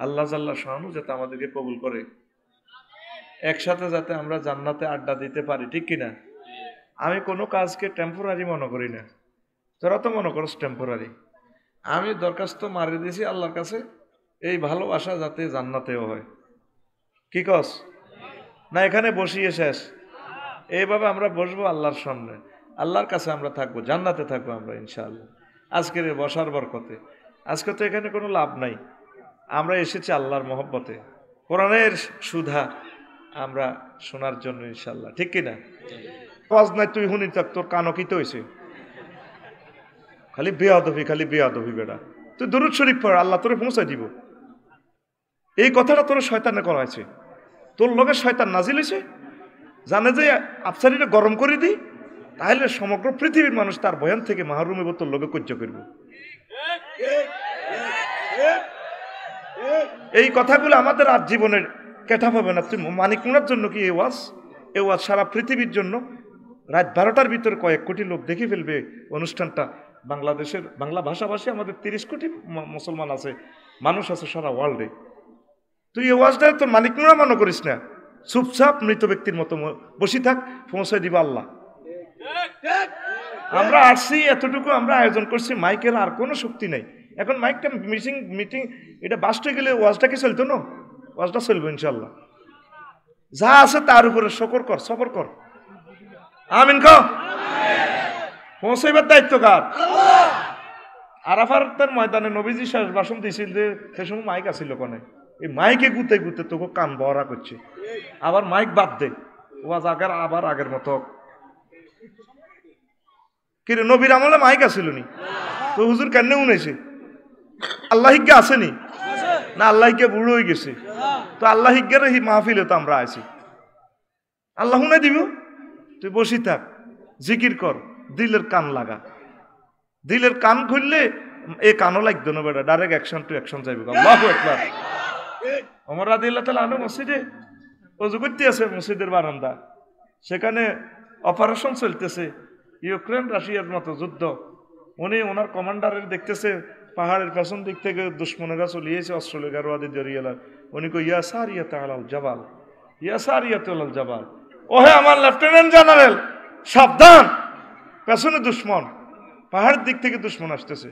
আল্লাহ জাল্লাহ শাহানু যাতে আমাদেরকে কবুল করে। একসাথে যাতে আমরা জান্নাতে আড্ডা দিতে পারি, ঠিক কিনা? আমি কোনো কাজকে টেম্পোরারি মনে করি না। তোরা তো মনে করস টেম্পোরারি আমি দরখাস্ত মারি দিয়েছি আল্লাহর কাছে, এই ভালোবাসা যাতে জান্নাতেও হয়। কি কস? না, এখানে বসিয়ে শেষ। এইভাবে আমরা বসবো আল্লাহর সামনে। আল্লাহর কাছে আমরা থাকব, জান্নাতে থাকব আমরা ইনশাআল্লাহ। আজকের বসার বরকতে। আজকে তো এখানে কোনো লাভ নাই। আমরা এসেছি আল্লাহর মহব্বতে। কোরআনের সুধা আমরা শোনার জন্য ইনশাল্লাহ ঠিক কিনা? কাজ নাই তুই শুনি থাক তোর কানও কি তো হয়েছে খালি বেয়াদবি খালি বেয়াদবি বেড়া। তুই দরুদ শরীফ পড়, আল্লাহ তোরে পৌঁছাই দিব। এই কথাটা তোর শয়তানে করা হয়েছে। তোর লোকের শয়তান নাজিল হয়েছে জানে যে আফসারিটা গরম করে দিই, তাহলে সমগ্র পৃথিবীর মানুষ তার বয়ান থেকে মাহরুম এবং তোর লোকে কজ্জ করব। এই কথাগুলো আমাদের আজ জীবনের কেটা পাবে না। তুই মানিক মোনার জন্য কি এ ওয়াজ? এ ওয়াজ সারা পৃথিবীর জন্য রাত বারোটার ভিতরে কয়েক কোটি লোক দেখে ফেলবে অনুষ্ঠানটা। বাংলাদেশের বাংলা ভাষাভাষী আমাদের তিরিশ কোটি মুসলমান আছে, মানুষ আছে সারা ওয়ার্ল্ডে তুই এ ওয়াজটা তোর মালিক মোনা করিস না। চুপচাপ মৃত ব্যক্তির মতো বসি থাক পৌঁছায় দিবা আল্লাহ। আমরা আসছি, এতটুকু আমরা আয়োজন করছি, মাইকের আর কোনো শক্তি নেই। এখন মাইকটা মিটিং মিটিং এটা বাসটা গেলে ওয়াজটা কি চলতো না? ওয়াজটা চলবে ইনশাল্লাহ যা আছে তার উপরে শকর কর সফর কর। আমিন ক? পৌঁছাইবার দায়িত্ব কার? আরাফার ময়দানে নবীজি শেষ ভাষণ দিয়েছিল যে সে সময় মাইক আসিল কোনে? এই মাইকে গুতে গুতে তোকে কান বহরা করছে। আবার মাইক বাদ দে। ওয়াজ আগের, আবার আগের মতো। কিরে, নবীর আমলে মাইক আসিল নি? তো হুজুর কেন উনেছে আল্লাহ হিজ্ঞা আসেনি? না, আল্লাহ হিজ্ঞা বুড়ো হয়ে গেছে। তো আল্লাহ হিজ্ঞার এই মাহফিলে তো আমরা আছি। আল্লাহ শুনে দিব? তুই বসি থাক, জিকির কর, দিলের কান লাগা। দিলের কান খুললে এ কানও লাগতো না বেটা ডাইরেক্ট অ্যাকশন টু অ্যাকশন যাইবে। আল্লাহু একবার অমর রাদিল্লাহ তাআলা আনু মসজিদে অজু করতে আছে মসজিদের বারান্দা। সেখানে অপারেশন চলতেছে। ইউক্রেন রাশিয়ার মতো যুদ্ধ। উনি ওনার কমান্ডারের দেখতেছে পাহাড়ের পেছন দিক থেকে দুশ্মনেরা চলিয়েছে অস্ট্রেলিয়া রোয়াদি জরিয়ালার। উনি কো ইয়া সার ইয়া তালাল জাবাল, ইয়া সার ইয়া তালাল জাবাল। ওহে আমার লেফটেন্যান্ট জেনারেল, সাবধান, পেছনে দুশ্মন, পাহাড়ের দিক থেকে দুশ্মন আসতেছে।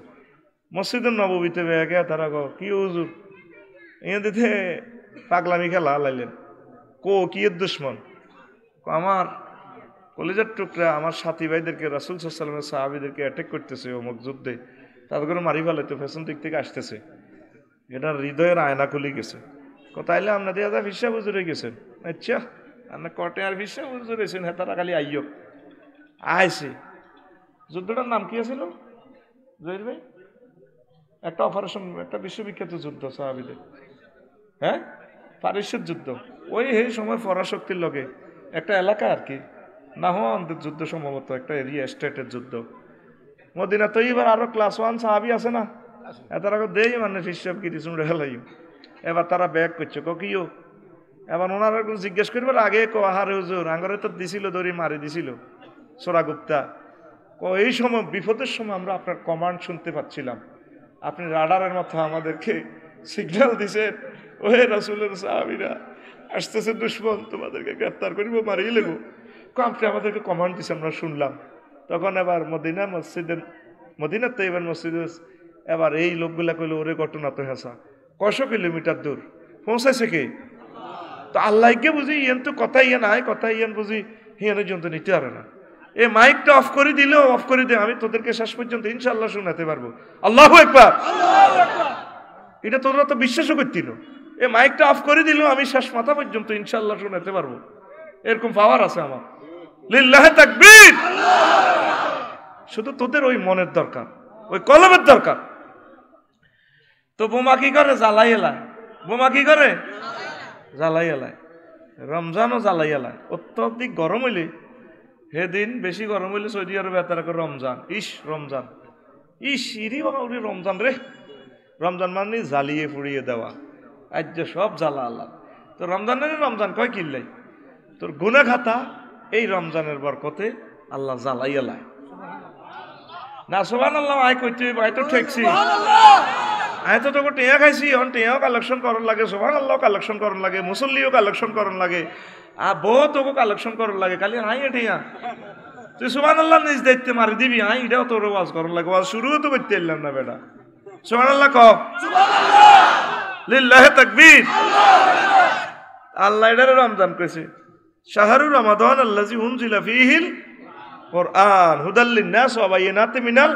মসজিদের নববীতে বেয়া তারা গো কি হুজুর ইয়ে দিতে পাগলামি খেলা লাইলেন কো, কি দুশ্মন? আমার কলেজের টুকরা, আমার সাথী ভাইদেরকে রাসুল সাল্লামের সাহাবিদেরকে অ্যাটেক করতেছে অমুক যুদ্ধে। তাদের করে মারি ফেলাইতো ফ্যাশন দিক থেকে আসতেছে। এটা হৃদয়ের আয়না খুলে গেছে। কোথাইলে আপনাদের হাজার ভিসা বুঝুরে গেছেন। আচ্ছা আপনার কটে আর ভিসা বুঝুরেছেন হ্যাঁ তারা খালি আইয়। আইসে যুদ্ধটার নাম কি আছিল? জহির ভাই? একটা অপারেশন একটা বিশ্ববিখ্যাত যুদ্ধ সাহাবিদের। হ্যাঁ? পারিসের যুদ্ধ। ওই সেই সময় পরাশক্তির লগে একটা এলাকা আর কি না হন যুদ্ধ সম্ভবত, একটা এরিয়া, স্টেটের যুদ্ধ। মদিনা তো এবার আরও ক্লাস ওয়ান সাহাবি আছে না? আগে দেই মানে হিসাব কি দিছুন এবার তারা ব্যাক করছে কিও এবার ওনারা জিজ্ঞেস করবার আগে কো আহারে হুজুর, আঙ্গরে তো দিছিল, দড়ি মারি দিছিল, সোরা গুপ্তা। ক এই সময়, বিপদের সময় আমরা আপনার কমান্ড শুনতে পাচ্ছিলাম। আপনি রাডারের মতো আমাদেরকে সিগন্যাল দিছেন ওহে রাসুলের সাহাবিরা, আসতেছে দুশ্মন, তোমাদেরকে গ্রেপ্তার করিব, মারিয়ে লেগো আপনি আমাদেরকে কমান্ড দিছে, আমরা শুনলাম। তখন এবার মদিনা মসজিদের তো এবার মসজিদে এবার এই লোকগুলা কইলো, ওরে ঘটনা তো হেসা। কশো কিলোমিটার দূর। পৌঁছাইছে কে? তো আল্লাহকে বুঝি ইয়েন তো কথা ইয়ে নাই কথা ইয়েন বুঝি হিয়ানের জন্য নিতে পারে না। এ মাইকটা অফ করে দিলেও অফ করে দে, আমি তোদেরকে শেষ পর্যন্ত ইনশাল্লাহ শোনাতে পারব। আল্লাহ একবার এটা তোরা তো বিশ্বাসও করছিল এ মাইকটা অফ করে দিলেও আমি শেষ মাথা পর্যন্ত ইনশাল্লাহ শোনাতে পারব। এরকম পাওয়ার আছে আমার। শুধু তোদের ওই মনের দরকার, ওই কলমের দরকার। তো বোমা কি করে? জ্বালাই এলায়। বোমা কি করে? জ্বালাই এলায়। রমজানও জ্বালাই এলায়। অত্যধিক গরম হইলে, সেদিন বেশি গরম হইলে সৌদি আরবে তারা রমজান। ইস রমজান। ইস, ইরি বাউরি রমজান রে। রমজান মানে জ্বালিয়ে পুড়িয়ে দেওয়া। আজ সব জ্বালা আল্লাহ। তো রমজানের রমজান। কয় কিনলাই তোর গুনা খাতা এই রমজানের বরকতে আল্লাহ জ্বালাই এলায় না সোবান আল্লাহ আয় কইতে আয় তো ঠেকছি। আমি তো তোকে টেয়া খাইছি এখন টেয়াও কালেকশন করন লাগে সোহান আল্লাহ কালেকশন করন লাগে মুসল্লিও কালেকশন করন লাগে আর বউ তোকে কালেকশন করন লাগে খালি হাই টেয়া। তুই সোহান আল্লাহ নিজ দায়িত্বে মারি দিবি হাই এটাও তোর ওয়াজ করন লাগে ওয়াজ শুরুও তো করতে এলাম না বেটা। সোহান আল্লাহ ক লিল্লাহ তাকবীর। আল্লাহ এটারে রমজান করেছে শাহরুর রমাদান আল্লাজি উনজিলা ফিহিল কোরআন। হুদাল্লিন নাস ওয়া বাইয়িনাতিন মিনাল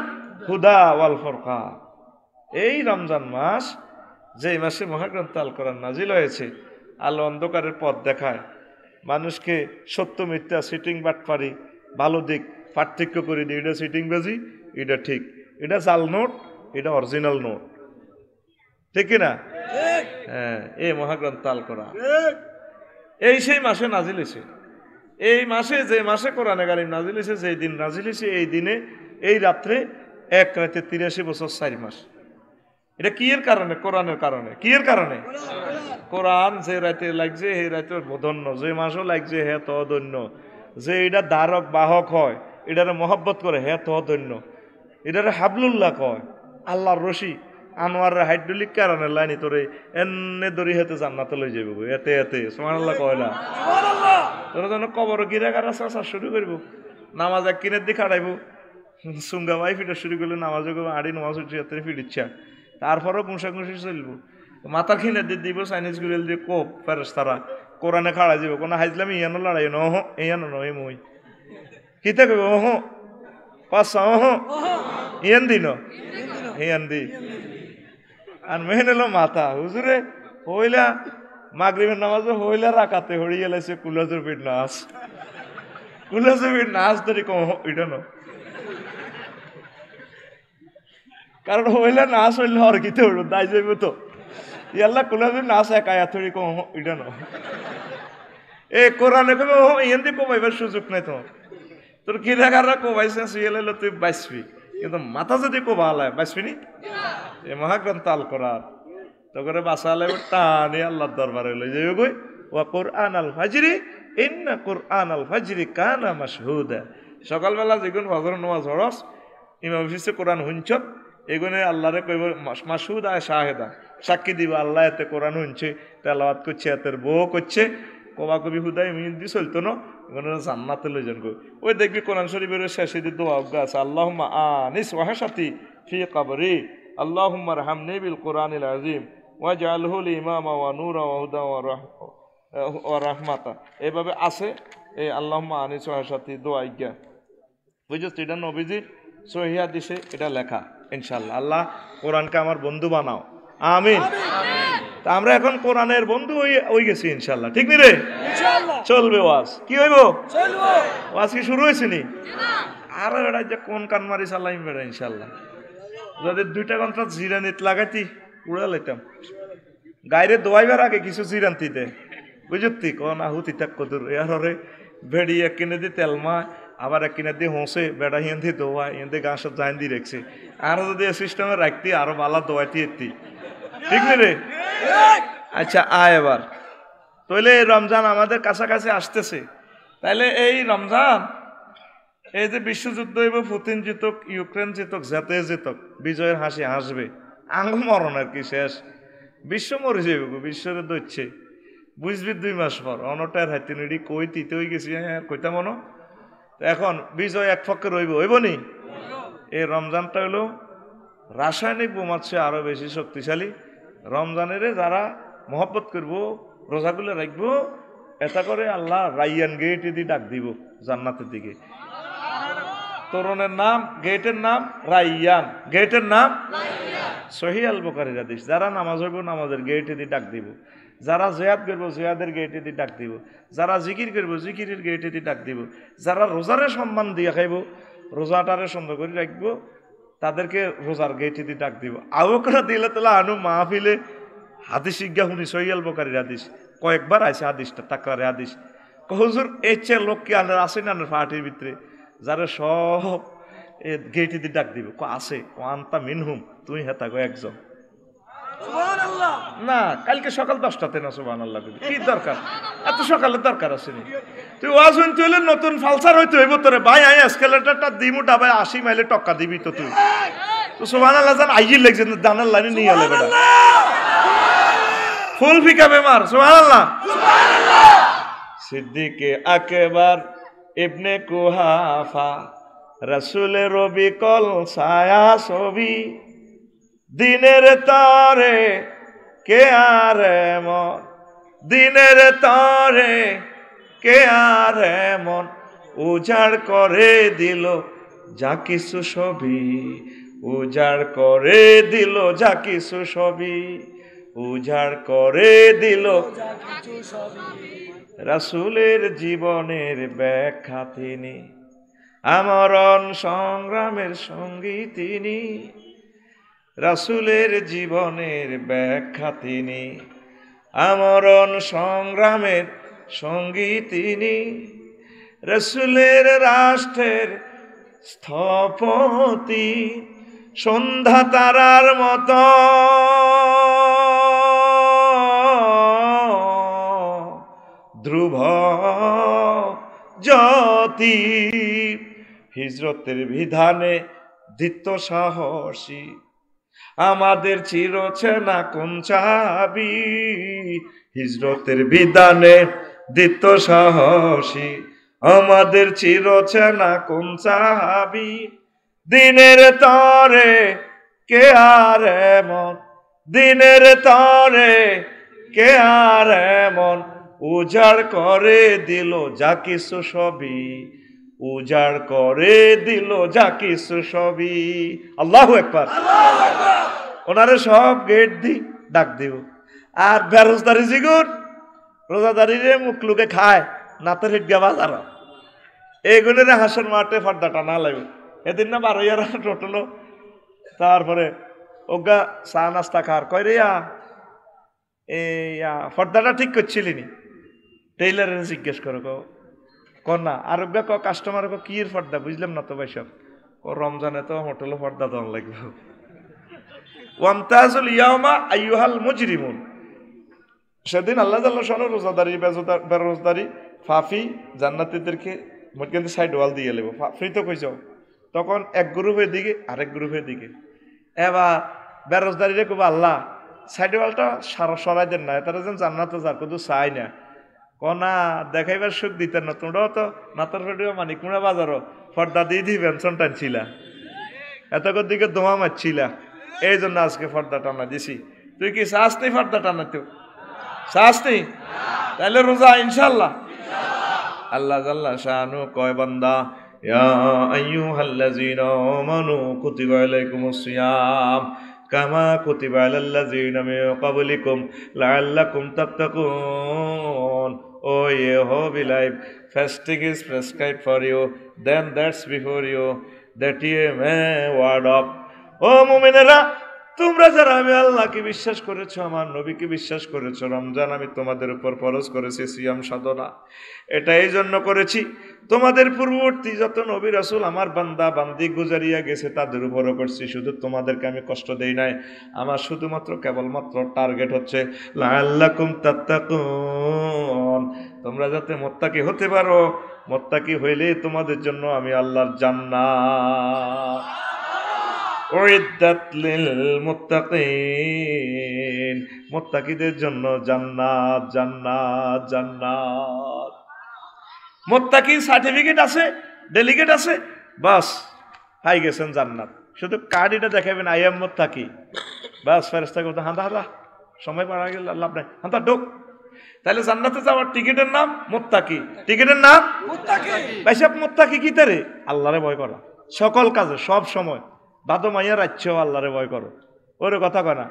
হুদা ওয়াল ফুরকান। এই রমজান মাস যে মাসে মহাগ্রন্থ আল কোরআন নাজিল হয়েছে আলো অন্ধকারের পথ দেখায়। মানুষকে সত্য মিথ্যা সিটিং বাটপারি ভালো দিক পার্থক্য করে দিই এটা সিটিং বাজি এটা ঠিক। এটা জাল নোট এটা অরিজিনাল নোট। ঠিক না? হ্যাঁ এই মহাগ্রন্থ আল কোরআন। এই সেই মাসে নাজিল হয়েছে। এই মাসে যে মাসে কোরআনে গালিম নাজিল হয়েছে, যেই দিন নাজিল হয়েছে, এই দিনে, এই রাত্রে এক রাতে তিরাশি বছর চারি মাস। এটা কি এর কারণে? কোরআনের কারণে। কি এর কারণে? কোরআন যে রাতে লাগছে, সেই রাতে ধন্য যে মাসও লাগছে, হে তো ধন্য যে এটা দ্বারক বাহক হয়, এটারে মহব্বত করে, হে তো ধন্য এটারে হাবলুল্লাহ কয়, আল্লাহর রশি। আনোয়ার হাইড্রোলিক কারণে লাইনি তোরে এনে দড়ি হেতে জান্নাতে লই যাব এতে এতে। সোমান আল্লাহ কয় না। তোরা যেন কবর গিরা গারা চাষা শুরু করব। নামাজ এক কিনের দিকে হারাইব সুঙ্গা ভাই ফিটা শুরু করলে নামাজ আড়ি নামাজ উঠে এতে ফিরিচ্ছা। তারপরেও গুঁসা গুঁসি চলব। মাথা খিনে দিয়ে দিব চাইনিজ গুরেল দিয়ে কোপ ফেরেস তারা কোরআনে খাড়া যাব কোনো হাইজলাম ইয়ানো লড়াই ন হো ইয়ানো নয় মই কিতে কইব ওহ পাঁচশো ওহ। ইয়ান দিন ইয়ান দি আর মেহেন এলো মাথা। হুজুরে, হইলা মাগরিবের নামাজ হইলা রাখাতে হড়ি গেলেছে কুলাজুর পিঠ নাচ কুলাজুর পিঠ নাচ ধরি কম এটা ন। কারণ হইলে নাচ হইলে আর কিতে হইল দাই যাইব তো। ইয়াল্লা কুলাজুর নাচ একা এথরি কম এটা ন। এ কোরআনে কবে ও ইয়ান দিয়ে কমাইবার সুযোগ নাই তো। তোর কি দেখারা কমাইছে শুয়ে তুই বাঁচবি কিন্তু মাথা যদি কোবা আলায় বাঁচবি নি এ মহাগ্রন্থ আল করার তখন বাসালে টানে আল্লাহর দরবারে লই যাবে কই? ওয়া কোরআন আল ফাজরি, ইন্না কোরআন আল ফাজরি কানা মাশহুদা। সকালবেলা যেগুন ফজর নামাজ হরস, ইমাম অফিসে কোরআন হুঞ্চত এগুনে আল্লাহরে কইব মাসুদ শাহেদা। সাক্ষী দিব, আল্লাহ এতে কোরআন হুনছে, তেলাওয়াত করছে, এতের বউ করছে। কবা কবি হুদাই মিন দি চলতো না? জান্নাতে লই যান ওই দেখবি কোরআন শরীফের শেষে দি দোয়া অজ্ঞা আছে আল্লাহুম্মা আনিস ওয়াহাসাতি ফি কবরি, আল্লাহুম্মা রহামনি বিল কোরআনিল আজিম ওয়াজআলহু লি ইমামা ওয়া নূরা ওয়া হুদা ওয়া রাহ, ওয়া রাহমাতা। এইভাবে আছে এই আল্লাহুম্মা আনিস ওয়াহাসাতি দোয়া ইজ্ঞা বুঝছ? এটা নবীজির সহিয়া দিছে এটা লেখা ইনশাল্লাহ আল্লাহ কোরআনকে আমার বন্ধু বানাও। আমিন। তা আমরা এখন কোরআনের বন্ধু হয়ে গেছি ইনশাল্লাহ ঠিক নি রে? চলবে ওয়াজ। কি হইব? ওয়াজ কি শুরু হয়েছে নি? আর এটা যে কোন কান মারি চালাইম বেড়া ইনশাল্লাহ যদি দুইটা ঘণ্টা জিরানিত লাগাইতি উড়া লাইতাম। গাইরে দোয়াইবার আগে কিছু জিরান্তিতে বুঝতি? কোন আহুতি তাক কদুর। এর হরে ভেড়ি এক কিনে দি তেলমা আবার এক কিনে দিয়ে হোঁসে বেড়া হিয়ান দিয়ে দোয়া হিয়ান দিয়ে গাঁ সব জাইন দিয়ে রেখছে। আর যদি সিস্টেমে রাখতি আরও বালা দোয়াইতি এতি ঠিক রে? আচ্ছা আয় এবার। তাহলে এই রমজান আমাদের কাছাকাছি আসতেছে। তাইলে এই রমজান, এই যে বিশ্বযুদ্ধ হইব, পুতিন জিতক, ইউক্রেন জিতক যাতে জিতক, বিজয়ের হাসি হাসবে। আঙ্গ মরণ আর কি শেষ। বিশ্ব মরে যাবে বিশ্বরে দইছে বুঝবি দুই মাস পর, অনটার হাতে নিডি কই তিতে হয়ে গেছি হ্যাঁ কইতা মনো? এখন বিজয় এক পক্ষে রইব, হইব নি? এই রমজানটা হলো রাসায়নিক বোমার চেয়ে আরও বেশি শক্তিশালী। রমজানের যারা মহব্বত করব, রোজাগুলো রাখব, এটা করে আল্লাহ রাইয়ান গেট দিয়ে ডাক দিব জান্নাতের দিকে। তরুণের নাম, গেটের নাম রাইয়ান। গেটের নাম সহি আল বোকারির আদিস যারা নামাজ হইব, নামাজের গেটে দিয়ে ডাক দিব। যারা জয়াদ করব জয়াদের গেটে দিয়ে ডাক দিব। যারা জিকির করব, জিকিরের গেটে দিয়ে ডাক দিব। যারা রোজারে সম্মান দিয়ে খাইব, রোজাটারে সুন্দর করে রাখব। তাদেরকে রোজার গেটে দিয়ে ডাক দিব। আবু করে দিলে তাহলে আনু মাহফিলে হাদিস ইজ্ঞা শুনি, সহিয়াল বকারির হাদিস। কয়েকবার আছে হাদিসটা তাকরারে হাদিস। হুজুর এই চেয়ে লোক কি আনার আসে না আনার পার্টির ভিতরে? যারা সব গেটে দিয়ে ডাক দিব। ক আছে ও আনতা মিনহুম তুই হেতা গো একজন। না কালকে সকাল দশটাতে না সুবান আল্লাহ কি দরকার? এত সকালে দরকার আছে নি। তুই ওয়াজ হইতে হইলে নতুন ফালসার হইতে হইব তোরে। ভাই আই এসকেলেটারটা দিমু ডাবায় আশি মাইলে টক্কা দিবি তো তুই। তো সোহান আল্লাহ জান আইয়ে লেগছে দানের লাইনে নিয়ে গেলে বেটা। ফুল ফিকা বেমার সোহান আল্লাহ সিদ্দিকে আকেবার ইবনে কুহাফা রসুলের রবি কল ছায়া ছবি। দিনের তরে কে আর মন দিনের তরে কে আর মন উজাড় করে দিল যা কিছু ছবি, উজাড় করে দিল যা কিছু ছবি, উজাড় করে দিল রাসুলের জীবনের ব্যাখ্যা তিনি, আমরণ সংগ্রামের সঙ্গী তিনি। রাসুলের জীবনের ব্যাখ্যা তিনি, আমরণ সংগ্রামের সঙ্গী তিনি, রসুলের রাষ্ট্রের স্থপতি, সন্ধ্যা তারার মতো। ধ্রুব জ্যোতি, হিজরতের বিধানে দিত্য সাহসী আমাদের চিরচেনা কোন চাবি? হিজরতের বিধানে দিত্য সাহসী, আমাদের চিরছে চিরচেনা কোন চাবি? দিনের তরে কে আর এমন? দিনের তরে কে আর এমন? উজাড় করে দিল যা কিছু সবই। উজাড় করে দিল যা কিছু সবই। আল্লাহ একবার ওনারে সব গেট দি ডাক দিব। আর বেরোজদারি জিগুর রোজাদারিরে মুখ লুকে খায়, নাতের হিট গা বাজার এইগুলোর হাসন মাঠে ফর্দা টানা লাগবে। এদিন না বারো ইয়ার টোটলো তারপরে ওগা চা নাস্তা খার কয় রে এই ফর্দাটা ঠিক করছিলিনি। টেইলারের জিজ্ঞেস করো আর ওগা ক কাস্টমার কো কি ফর্দা বুঝলাম না তো ভাইসব ও রমজানে তো হোটেলে ফর্দা দেওয়া লাগবে। ওয়ামতাজুল ইয়ামা আইয়ুহাল মুজরিমুন। সেদিন আল্লাহ তাল্লাহ শোনো রোজাদারি বেরোজদারি, ফাফি, জান্নাতিদেরকে মোটকেন্দ্র সাইড ওয়াল দিয়ে নেব ফ্রি তো কইস তখন এক গ্রুপের দিকে, আরেক গ্রুপের দিকে। এবার বেরোজদারিরে কব আল্লাহ সাইড ওয়ালটা সরাই দেন না। তারা যেন জান্নাতে যার কিন্তু চাই না। কনা দেখাইবার সুখ দিতেন না। তোমরাও তো নাতর ফেডিও মানিক কুড়া বাজারও ফর্দা দিয়ে দিয়ে পেনশন টানছিলা এত দিকে দোমা মারছিলা। এই জন্য আজকে ফর্দা টানা দিছি। তুই কি শ্বাস নেই ফর্দা টানাতে শ্বাস নেই তাহলে রোজা ইনশাল্লাহ আল্লাহ জাল্লা শানু, কয় বান্দা কামা কুতিবা মিন Oh, Yehovah life, fasting is prescribed for you, then that's before you, that ye may ward up. ও মুমিনেরা তোমরা যারা আমি আল্লাহকে বিশ্বাস করেছ আমার নবীকে বিশ্বাস করেছ রমজান আমি তোমাদের উপর ফরজ করেছি সিয়াম সাধনা এটা এই জন্য করেছি তোমাদের পূর্ববর্তী যত নবী রাসুল আমার বান্দা, বান্দি গুজারিয়া গেছে, তাদের উপরও করছি। শুধু তোমাদেরকে আমি কষ্ট দেই নাই। আমার শুধুমাত্র কেবলমাত্র টার্গেট হচ্ছে লাল্লাকুম তাত্তাকুন। তোমরা যাতে মোত্তাকি হতে পারো। মোত্তাকি হইলে তোমাদের জন্য আমি আল্লাহর জান্নাত। মোত্তাকিদের জন্য জান্নাত জান্নাত জান্নাত। মোত্তাকির সার্টিফিকেট আছে ডেলিগেট আছে বাস হাই গেছেন জান্নাত। শুধু কার্ড এটা দেখাবেন আই এম মোত্তাকি। বাস ফেরেস্তা করতে হাঁদা হাঁদা সময় পাড়া গেল লাভ নাই। হাঁদা ডোক তাহলে জান্নাতে যাওয়ার টিকিটের নাম মোত্তাকি। টিকিটের নাম? ভাইসাব মোত্তাকি কি তারে? আল্লাহরে ভয় করা। সকল কাজে সব সময়। বাদো মাইয়া রাজ্য আল্লাহরে ভয় করো। ওরে কথা কয় না।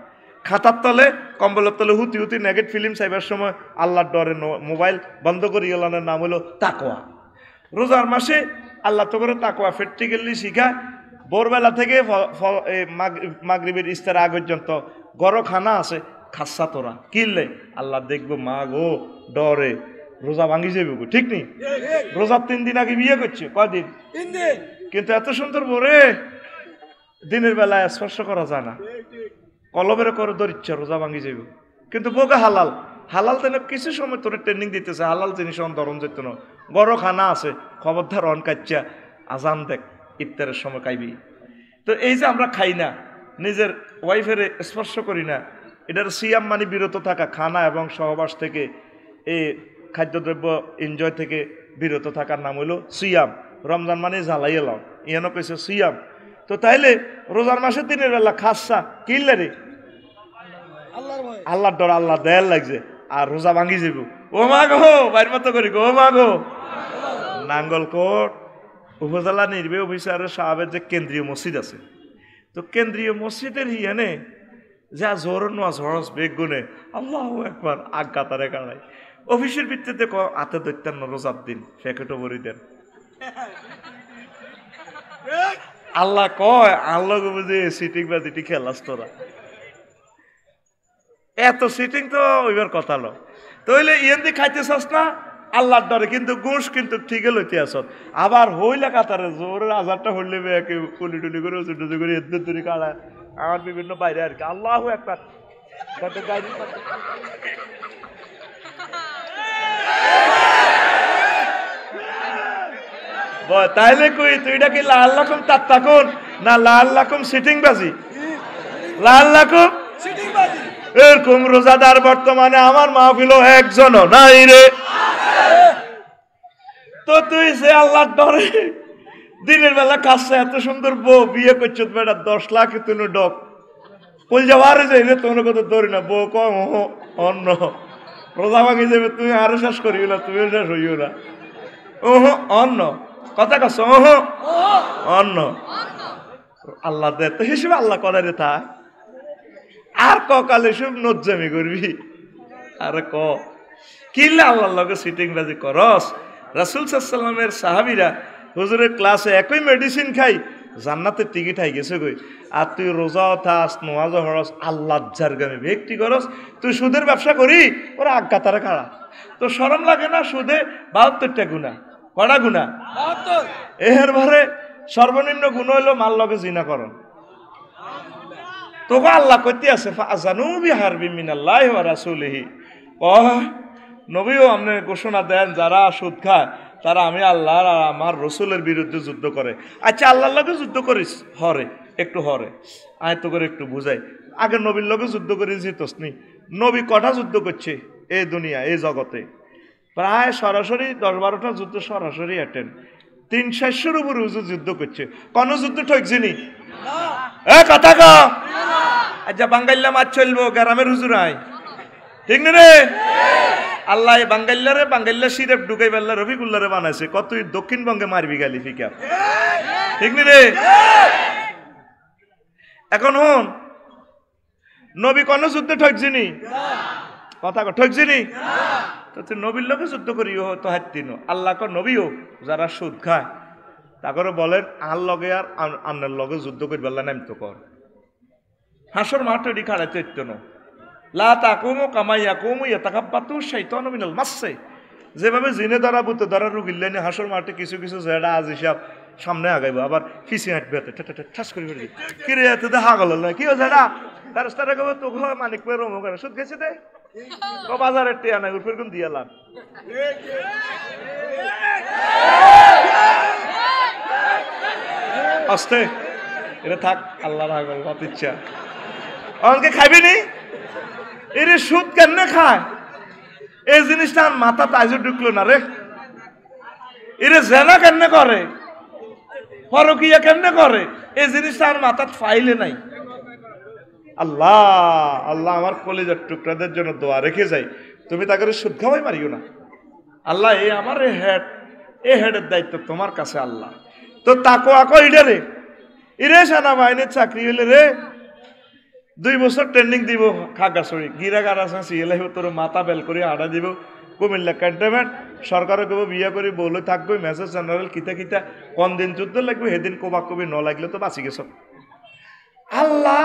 খাতার তলে কম্বলের তলে হুতি হুতি নেগেট ফিল্ম চাইবার সময় আল্লাহর ডরে মোবাইল বন্ধ করি গেলানের নাম হলো তাকোয়া রোজার মাসে আল্লাহ তো করে তাকোয়া প্র্যাকটিক্যালি শিখায় ভোরবেলা থেকে মাগরিবের ইস্তার আগ পর্যন্ত গড় খানা আছে খাসা তোরা। কিনলে আল্লাহ দেখব মা গো ডরে। রোজা ভাঙি যাবে গো ঠিক নেই রোজার তিন দিন আগে বিয়ে করছে কদিন কিন্তু এত সুন্দর বোরে দিনের বেলায় স্পর্শ করা যায় না। কলবের করে দরিচ্ছ রোজা ভাঙি যাইব। কিন্তু বোকা হালাল। হালাল তেন কিছু সময় তোর ট্রেনিং দিতেছে, হালাল জিনিস অন ধরন যেত না। গড় খানা আছে, খবরদার অন কাচ্চা, আজান দেখ, ইফতারের সময় খাইবি। তো এই যে আমরা খাই না, নিজের ওয়াইফের স্পর্শ করি না, এটার সিয়াম মানে বিরত থাকা, খানা এবং সহবাস থেকে এই খাদ্যদ্রব্য এনজয় থেকে বিরত থাকার নাম হলো সিয়াম। রমজান মানে জ্বালাই এলাম ইয়ানো কইছে সিয়াম। তো তাইলে রোজার মাসের দিনের বেলা খাসা কিনলে রে? আল্লাহর ডর আল্লাহ দেয়াল লাগছে আর রোজা ভাঙি যাব ও মা গো বাইর মতো করি গো মা গো। নাঙ্গলকোট উপজেলা নির্বাহী অফিসারের সাহেবের যে কেন্দ্রীয় মসজিদ আছে। তো কেন্দ্রীয় মসজিদের হিয়ানে যা জোর নোয়া ঝড়স বেগুনে আল্লাহ একবার আজ্ঞা তারে কাড়াই অফিসের ভিত্তিতে ক হাতে দৈত্যান্ন রোজার দিন প্যাকেটও ভরি দেন। আল্লাহ কয়, আল্লাহ বুঝে সিটিং বা দিটি খেলাস তোরা। এত সিটিং তো ওইবার কথা লো। তইলে ইয়েন্দি খাইতেছস না, আল্লাহর ডরে কিন্তু ঘুষ কিন্তু ঠিকই লইতে আসত আবার হইলে কাতারে জোরের আজারটা হইলে একে কুলি টুলি করে ছুটু করে এদ্দে তুলি কাড়া। আমার বিভিন্ন বাইরে আর কি। আল্লাহ কত গাড়ি ব- তাইলে কই তুইটা কি লাল লাখম তাত্তা কোন? না লাল লাখম সিটিং বাজি লাল লাখম এরকম রোজাদার বর্তমানে আমার মাহফিল একজনও নাই রে। তো তুই সে আল্লাহর ডরে দিনের বেলা কাছে এত সুন্দর বউ বিয়ে করছ বেটা দশ লাখ তুই ডক। বল যাওয়ার যাই রে তোর কথা ধরি না বউ কম অন্য রোজা ভাঙি যাবে তুমি আরও শেষ করিও না তুমিও শেষ হইও না। ওহ অন্য কথা কস অন্য আল্লাহ দে তো হিসেবে আল্লাহ করে রে তা। আর ককালে সব নজ্জামি করবি। আরে ক। কিল্লা আল্লাহর লগে সিটিং বাজি করস? রাসুল সাল্লামের সাহাবিরা হুজুরের ক্লাসে একই মেডিসিন খাই জান্নাতের টিকিট হাই গেছে কই? আর তুই রোজা থাস নোয়াজ হরস আল্লাহ গামে ব্যক্তি করস তুই সুদের ব্যবসা করি? ওরা আজ্ঞা তারা কাড়া তো সরম লাগে না সুদে বাহাত্তরটা গুণা কটা গুণা? এর ভরে সর্বনিম্ন গুণ হইল মাল লগে জিনা করন তোকে আল্লাহ কইতে আছে ওয়া রাসূলিহি। ও নবীও আপনি ঘোষণা দেন যারা সুদ খায় তারা আমি আল্লাহ আর আমার রসুলের বিরুদ্ধে যুদ্ধ করে। আচ্ছা আল্লাহর লগে যুদ্ধ করিস? হরে একটু হরে। আয় তো করে একটু বুঝাই। আগে নবীর লগে যুদ্ধ করে জিতস নি নবী কটা যুদ্ধ করছে? এই দুনিয়া এই জগতে। প্রায় সরাসরি দশ বারোটা যুদ্ধ সরাসরি অ্যাটেন্ড তিন চারশোর উপরে হুজুর যুদ্ধ করছে। কোন যুদ্ধ ঠকছিনি? এ কথা কা। আচ্ছা বাঙ্গাইল্লা মাছ চলবো গ্রামের হুজুর আয়। ঠিক না রে? আল্লাহ বাঙ্গাইল্লারে বাঙ্গাইল্লা সিরেপ ঢুকাই বেল্লা রফিকুল্লারে বানাইছে। কত দক্ষিণবঙ্গে মারবি গালি ফিকা। ঠিক নি রে? এখন হন নবী কোন যুদ্ধে ঠকছিনি? কথা ঠকছিনি? তো তুই নবীর লোকে যুদ্ধ করিও তো হাতিন আল্লাহ কর নবীও যারা সুদ খায় তাকে বলেন আর লগে আর আন্নার লগে যুদ্ধ করি বেলা নাম তো কর। হাসর মাঠ এটি খাড়াইতে ইত্য না। লা তাকুমু কামাইয়া কুমু ইয়াতাকাব্বাতু শাইতানু মিনাল মাসসে। যেভাবে জিনে দ্বারা, বুতে দ্বারা রুগিল্লানি হাসর মাঠে কিছু কিছু জেডা আজ হিসাব সামনে আগাইবো, আবার ফিসি হাঁটবে ঠাস করে ফেলবি কি রে এত দেখা গেল না? কি জেডা তারা কবে তো ঘর মানিক পেয়ে রমো করে সুদ গেছে দে ক বাজারের টিয়া নাই উপর কোন দিয়ালাম আস্তে এটা থাক আল্লাহ রাগল কত ইচ্ছা। অনেকে খাইবি নি? এরে সুদ কেমনে খায়? এই জিনিসটা আমার মাথা তাইজও ঢুকলো না রে। এরে জেনা কেমনে করে? পরকিয়া কেমনে করে? এই জিনিসটা আমার মাথা ফাইলে নাই। আল্লাহ আল্লাহ আমার কলেজের টুকরাদের জন্য দোয়া রেখে যাই। তুমি তাকে সুদ মারিও না। আল্লাহ, এ আমার হেড, এ হেডের দায়িত্ব তোমার কাছে আল্লাহ। তো তাকো আকো ইডে রে? ইরে সেনাবাহিনীর চাকরি হইলে রে। দুই বছর ট্রেনিং দিব খাগা খাগাছড়ি গিরাগার আছে, সিএলআই তোর মাথা বেল করে আড়া দিব। কুমিল্লা ক্যান্টনমেন্ট সরকারে কেবো বিয়া করে বলে থাকবে মেজর জেনারেল, কিতা কিতা। কোন দিন যুদ্ধ লাগবে, সেদিন কোবা কবি ন লাগলে তো বাঁচি গেছ। আল্লাহ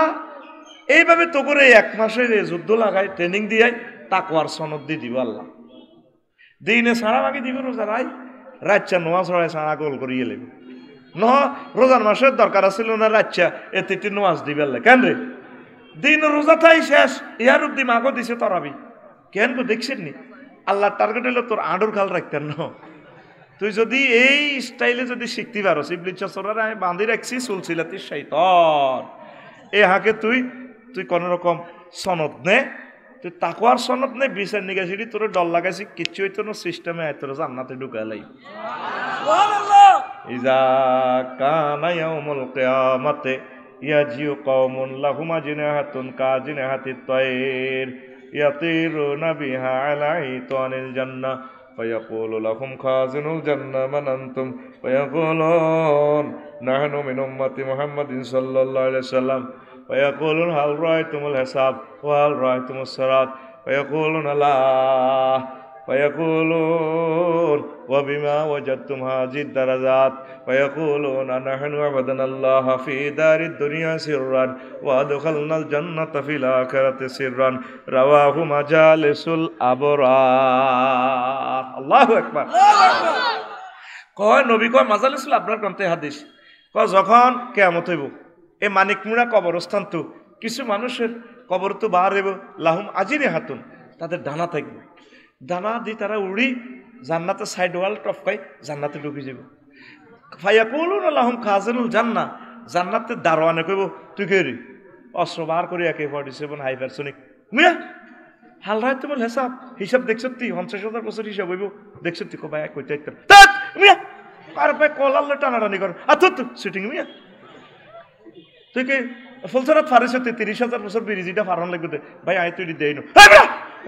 এইভাবে তো করে এক মাসের যুদ্ধ লাগাই ট্রেনিং দিয়াই, তাকওয়ার সনদ দিয়ে দিব আল্লাহ। দিনে সারা বাকি দিব রোজা, রাই রাচ্চা নোয়া ছড়াই সারা গোল করিয়ে লেবে। ন রোজার মাসের দরকার আছিল না রাচ্চা এ তিনটি নোয়াজ দিবে আল্লাহ। কেন রে? দিন রোজা তাই শেষ, ইয়ার অব্দি মাগো দিছে তরাবি। কেন তো দেখছেন নি? আল্লাহ টার্গেট হলো তোর আডুর খাল রাখতেন ন তুই যদি এই স্টাইলে যদি শিখতে পারো ইবলিস চসরার আমি বাঁধি রাখছি, চলছিলাতি শৈতন এ হাকে তুই তুই কোন রকম সনদ নে তুই তাকুয়ার সনদ নে বিচার নিগাছিলি তোর ডর লাগাইছি কিচ্ছু হইতো না সিস্টেমে আয় তোর জান্নাতে ঢুকালাই ইজা কানা ইয়াউমুল কিয়ামাতে ইয়াজিউ কওমুন লাহুম আজনাহাতুন কাজিনাহাতিত তায়র ইয়াতিরুনা বিহা আলা ইতানিল জান্নাহ فيقول لهم خازن الجنة من أنتم فيقولون نحن من أمة محمد صلى الله عليه وسلم فيقولون هل رأيتم الحساب وهل رأيتم الصراط فيقولون لا فيقولون وبما وجدتم هذه الدرجات فيقولون نحن عبدنا الله في دار الدنيا سرا وادخلنا الجنة في الآخرة سرا رواه مجالس الأبرار الله أكبر কয় নবী কয় মাজালিসুল আপনার গ্রন্থে হাদিস কয় যখন কেয়ামত হইব এই মানিকমুড়া কবরস্থান তো কিছু মানুষের কবর তো বার হইব, লাহুম আজিনে হাতুন, তাদের ডানা থাকবে। ডানা দি তারা উড়ি জান্নাতে সাইড ওয়াল টপকাই জান্নাতে ঢুকে যাব ফাইয়া কলুন আল্লাহম খাজানুল জান্না, জান্নাতে দারোয়ানে কইব, তুই কে রে? অস্ত্র বার করে একে ফর্টি সেভেন হাইপারসোনিক? মিয়া হাল রায় তোমার হিসাব। হিসাব দেখছ তুই পঞ্চাশ হাজার বছর হিসাব হইব। দেখছ তুই কবাই কইতে মিয়া আর ভাই কলাল্লে টানাটানি কর। আর তো শুটিং মিয়া তুই কি ফুলসরাত ফারিস তুই তিরিশ হাজার বছর বিরিজিটা ফারন লাগবে দে। ভাই, আয় তুই দেই নো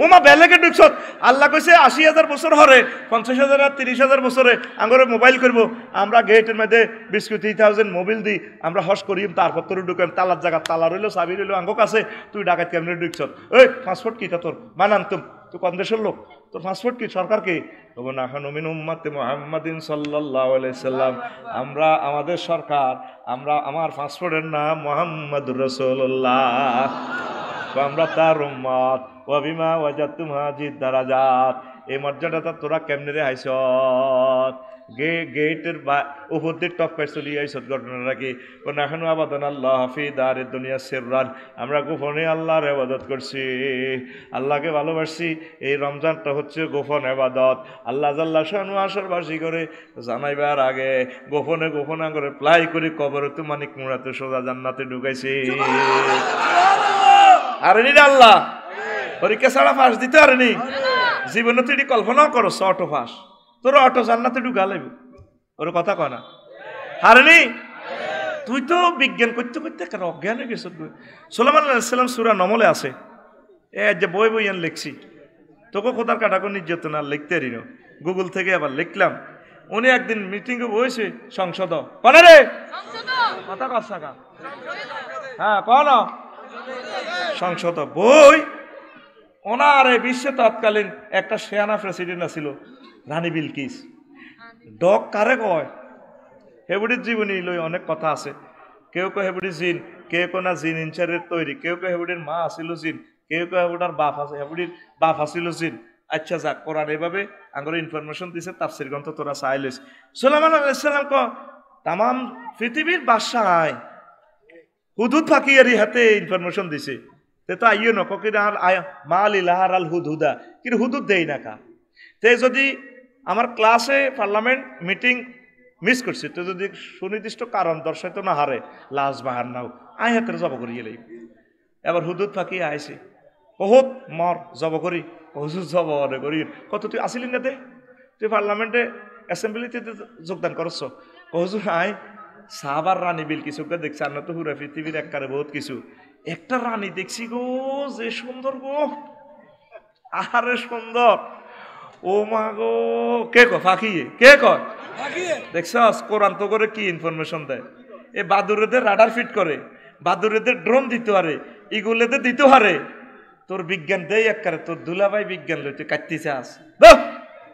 ওমা বেলেগে ঢুকছ আল্লাহ কইছে আশি হাজার বছর হরে, পঞ্চাশ হাজার আর তিরিশ হাজার বছরে আঙ্গরে মোবাইল করব। আমরা গেটের মধ্যে বিস্কুট থ্রি থাউজেন্ড মোবিল দিই আমরা হস করি তারপর তোর ঢুকাম তালার জায়গা, তালা রইল, চাবি রইল আঙ্গ কাছে তুই ডাকাত কেমনে ঢুকছ ওই পাসপোর্ট কিটা তোর? মানান তুম। তুই কোন দেশের লোক? তোর পাসপোর্ট কি? সরকার কি? মোহাম্মদিন সাল্লাম। আমরা, আমাদের সরকার, আমরা, আমার পাসপোর্টের নাম মোহাম্মদ রসুল্লাহ আমরা তার উম্মত। অভিমা ওয়াজাত তুমহাজিদ দারাজাত এই মর্যাদাটা তোরা কেমনে রে হাইছত গে গেটের বা উপর দিয়ে টপ পাই চলি আইসত ঘটনাটা কি কোন এখন আবাদন আল্লাহ হাফি দারে দুনিয়া সেরান আমরা গোপনে আল্লাহর আবাদত করছি। আল্লাহকে ভালোবাসছি। এই রমজানটা হচ্ছে গোপন আবাদত আল্লাহ জাল্লা শানু আসর বাসি করে জানাইবার আগে গোপনে গোপনে করে প্লাই করে কবর তো মানিক মুরাতে সোজা জান্নাতে ঢুকাইছি। আরে নি আল্লাহ! পরীক্ষা ছাড়া ফাঁস দিতে পারেনি। জীবনে তুই কল্পনাও করো অটো ফাঁস। তোর অটো জান্নাতে ঢুকা লাগবে। ওর কথা কয় না? হারেনি? তুই তো বিজ্ঞান করতে করতে কেন অজ্ঞান হয়ে গেছ সোলামান আলাইসাল্লাম সুরা নমলে আছে। এ যে বই বই আন লিখছি। তোকে কোথার কাটাকো নির্যাত না লিখতে রিন গুগল থেকে আবার লিখলাম। উনি একদিন মিটিংয়ে বসে সংসদ। কনে রে? কথা কসাকা হ্যাঁ কন সংসদ বই। ওনার বিশ্বে তৎকালীন একটা সেয়ানা প্রেসিডেন্ট আছিল রানী বিলকিস। ডক কারে কয়? হেবুডির জীবনী লই অনেক কথা আছে। কেউ কেউ হেবুডির জিন কেউ কেউ না জিন ইনচারের তৈরি কেউ কেউ হেবুডির মা আসিল জিন কেউ কেউ হেবুডার বাপ আছে হেবুডির বাপ আসিল জিন। আচ্ছা যাক কোরআন এভাবে আঙ্গুর ইনফরমেশন দিছে তাফসির গ্রন্থ তোরা চাইলিস সুলাইমান আলাইসালাম ক তাম পৃথিবীর বাদশাহ হুদুদ ফাঁকিয়ারি হাতে ইনফরমেশন দিছে। তে তো আইও নক কি আর মাল ইলাহার আল হুদ হুদা কিন্তু হুদুদ দেই না কা? তে যদি আমার ক্লাসে পার্লামেন্ট মিটিং মিস করছি, তো যদি সুনির্দিষ্ট কারণ দর্শাইতো না হারে লাশ বাহার নাও, আই হাতের জব করি গেলেই এবার হুদুদ ফাঁকি আইছে। বহুত মর জব করি হুজুর জব করি। কত তুই আসিলি না দে তুই পার্লামেন্টে অ্যাসেম্বলিতে যোগদান করছ। হুজুর আয় সাহাবার রানী বিল কিছু দেখছি, আর না তো হুরা পৃথিবীর এককারে বহুত কিছু। একটা রানী দেখছি গো, যে সুন্দর গো। আহারে সুন্দর। ও মা গো। কে কয়? ফাঁকিয়ে? কে কয়? দেখছস কোরআন তো করে কি ইনফরমেশন দেয়? এ বাদুরেদের রাডার ফিট করে বাদুরেদের ড্রোন দিতে পারে ইগুলেদের দিতে পারে তোর বিজ্ঞান দেই একবারে তোর দুলাভাই বিজ্ঞান লইতে কাটতে চাস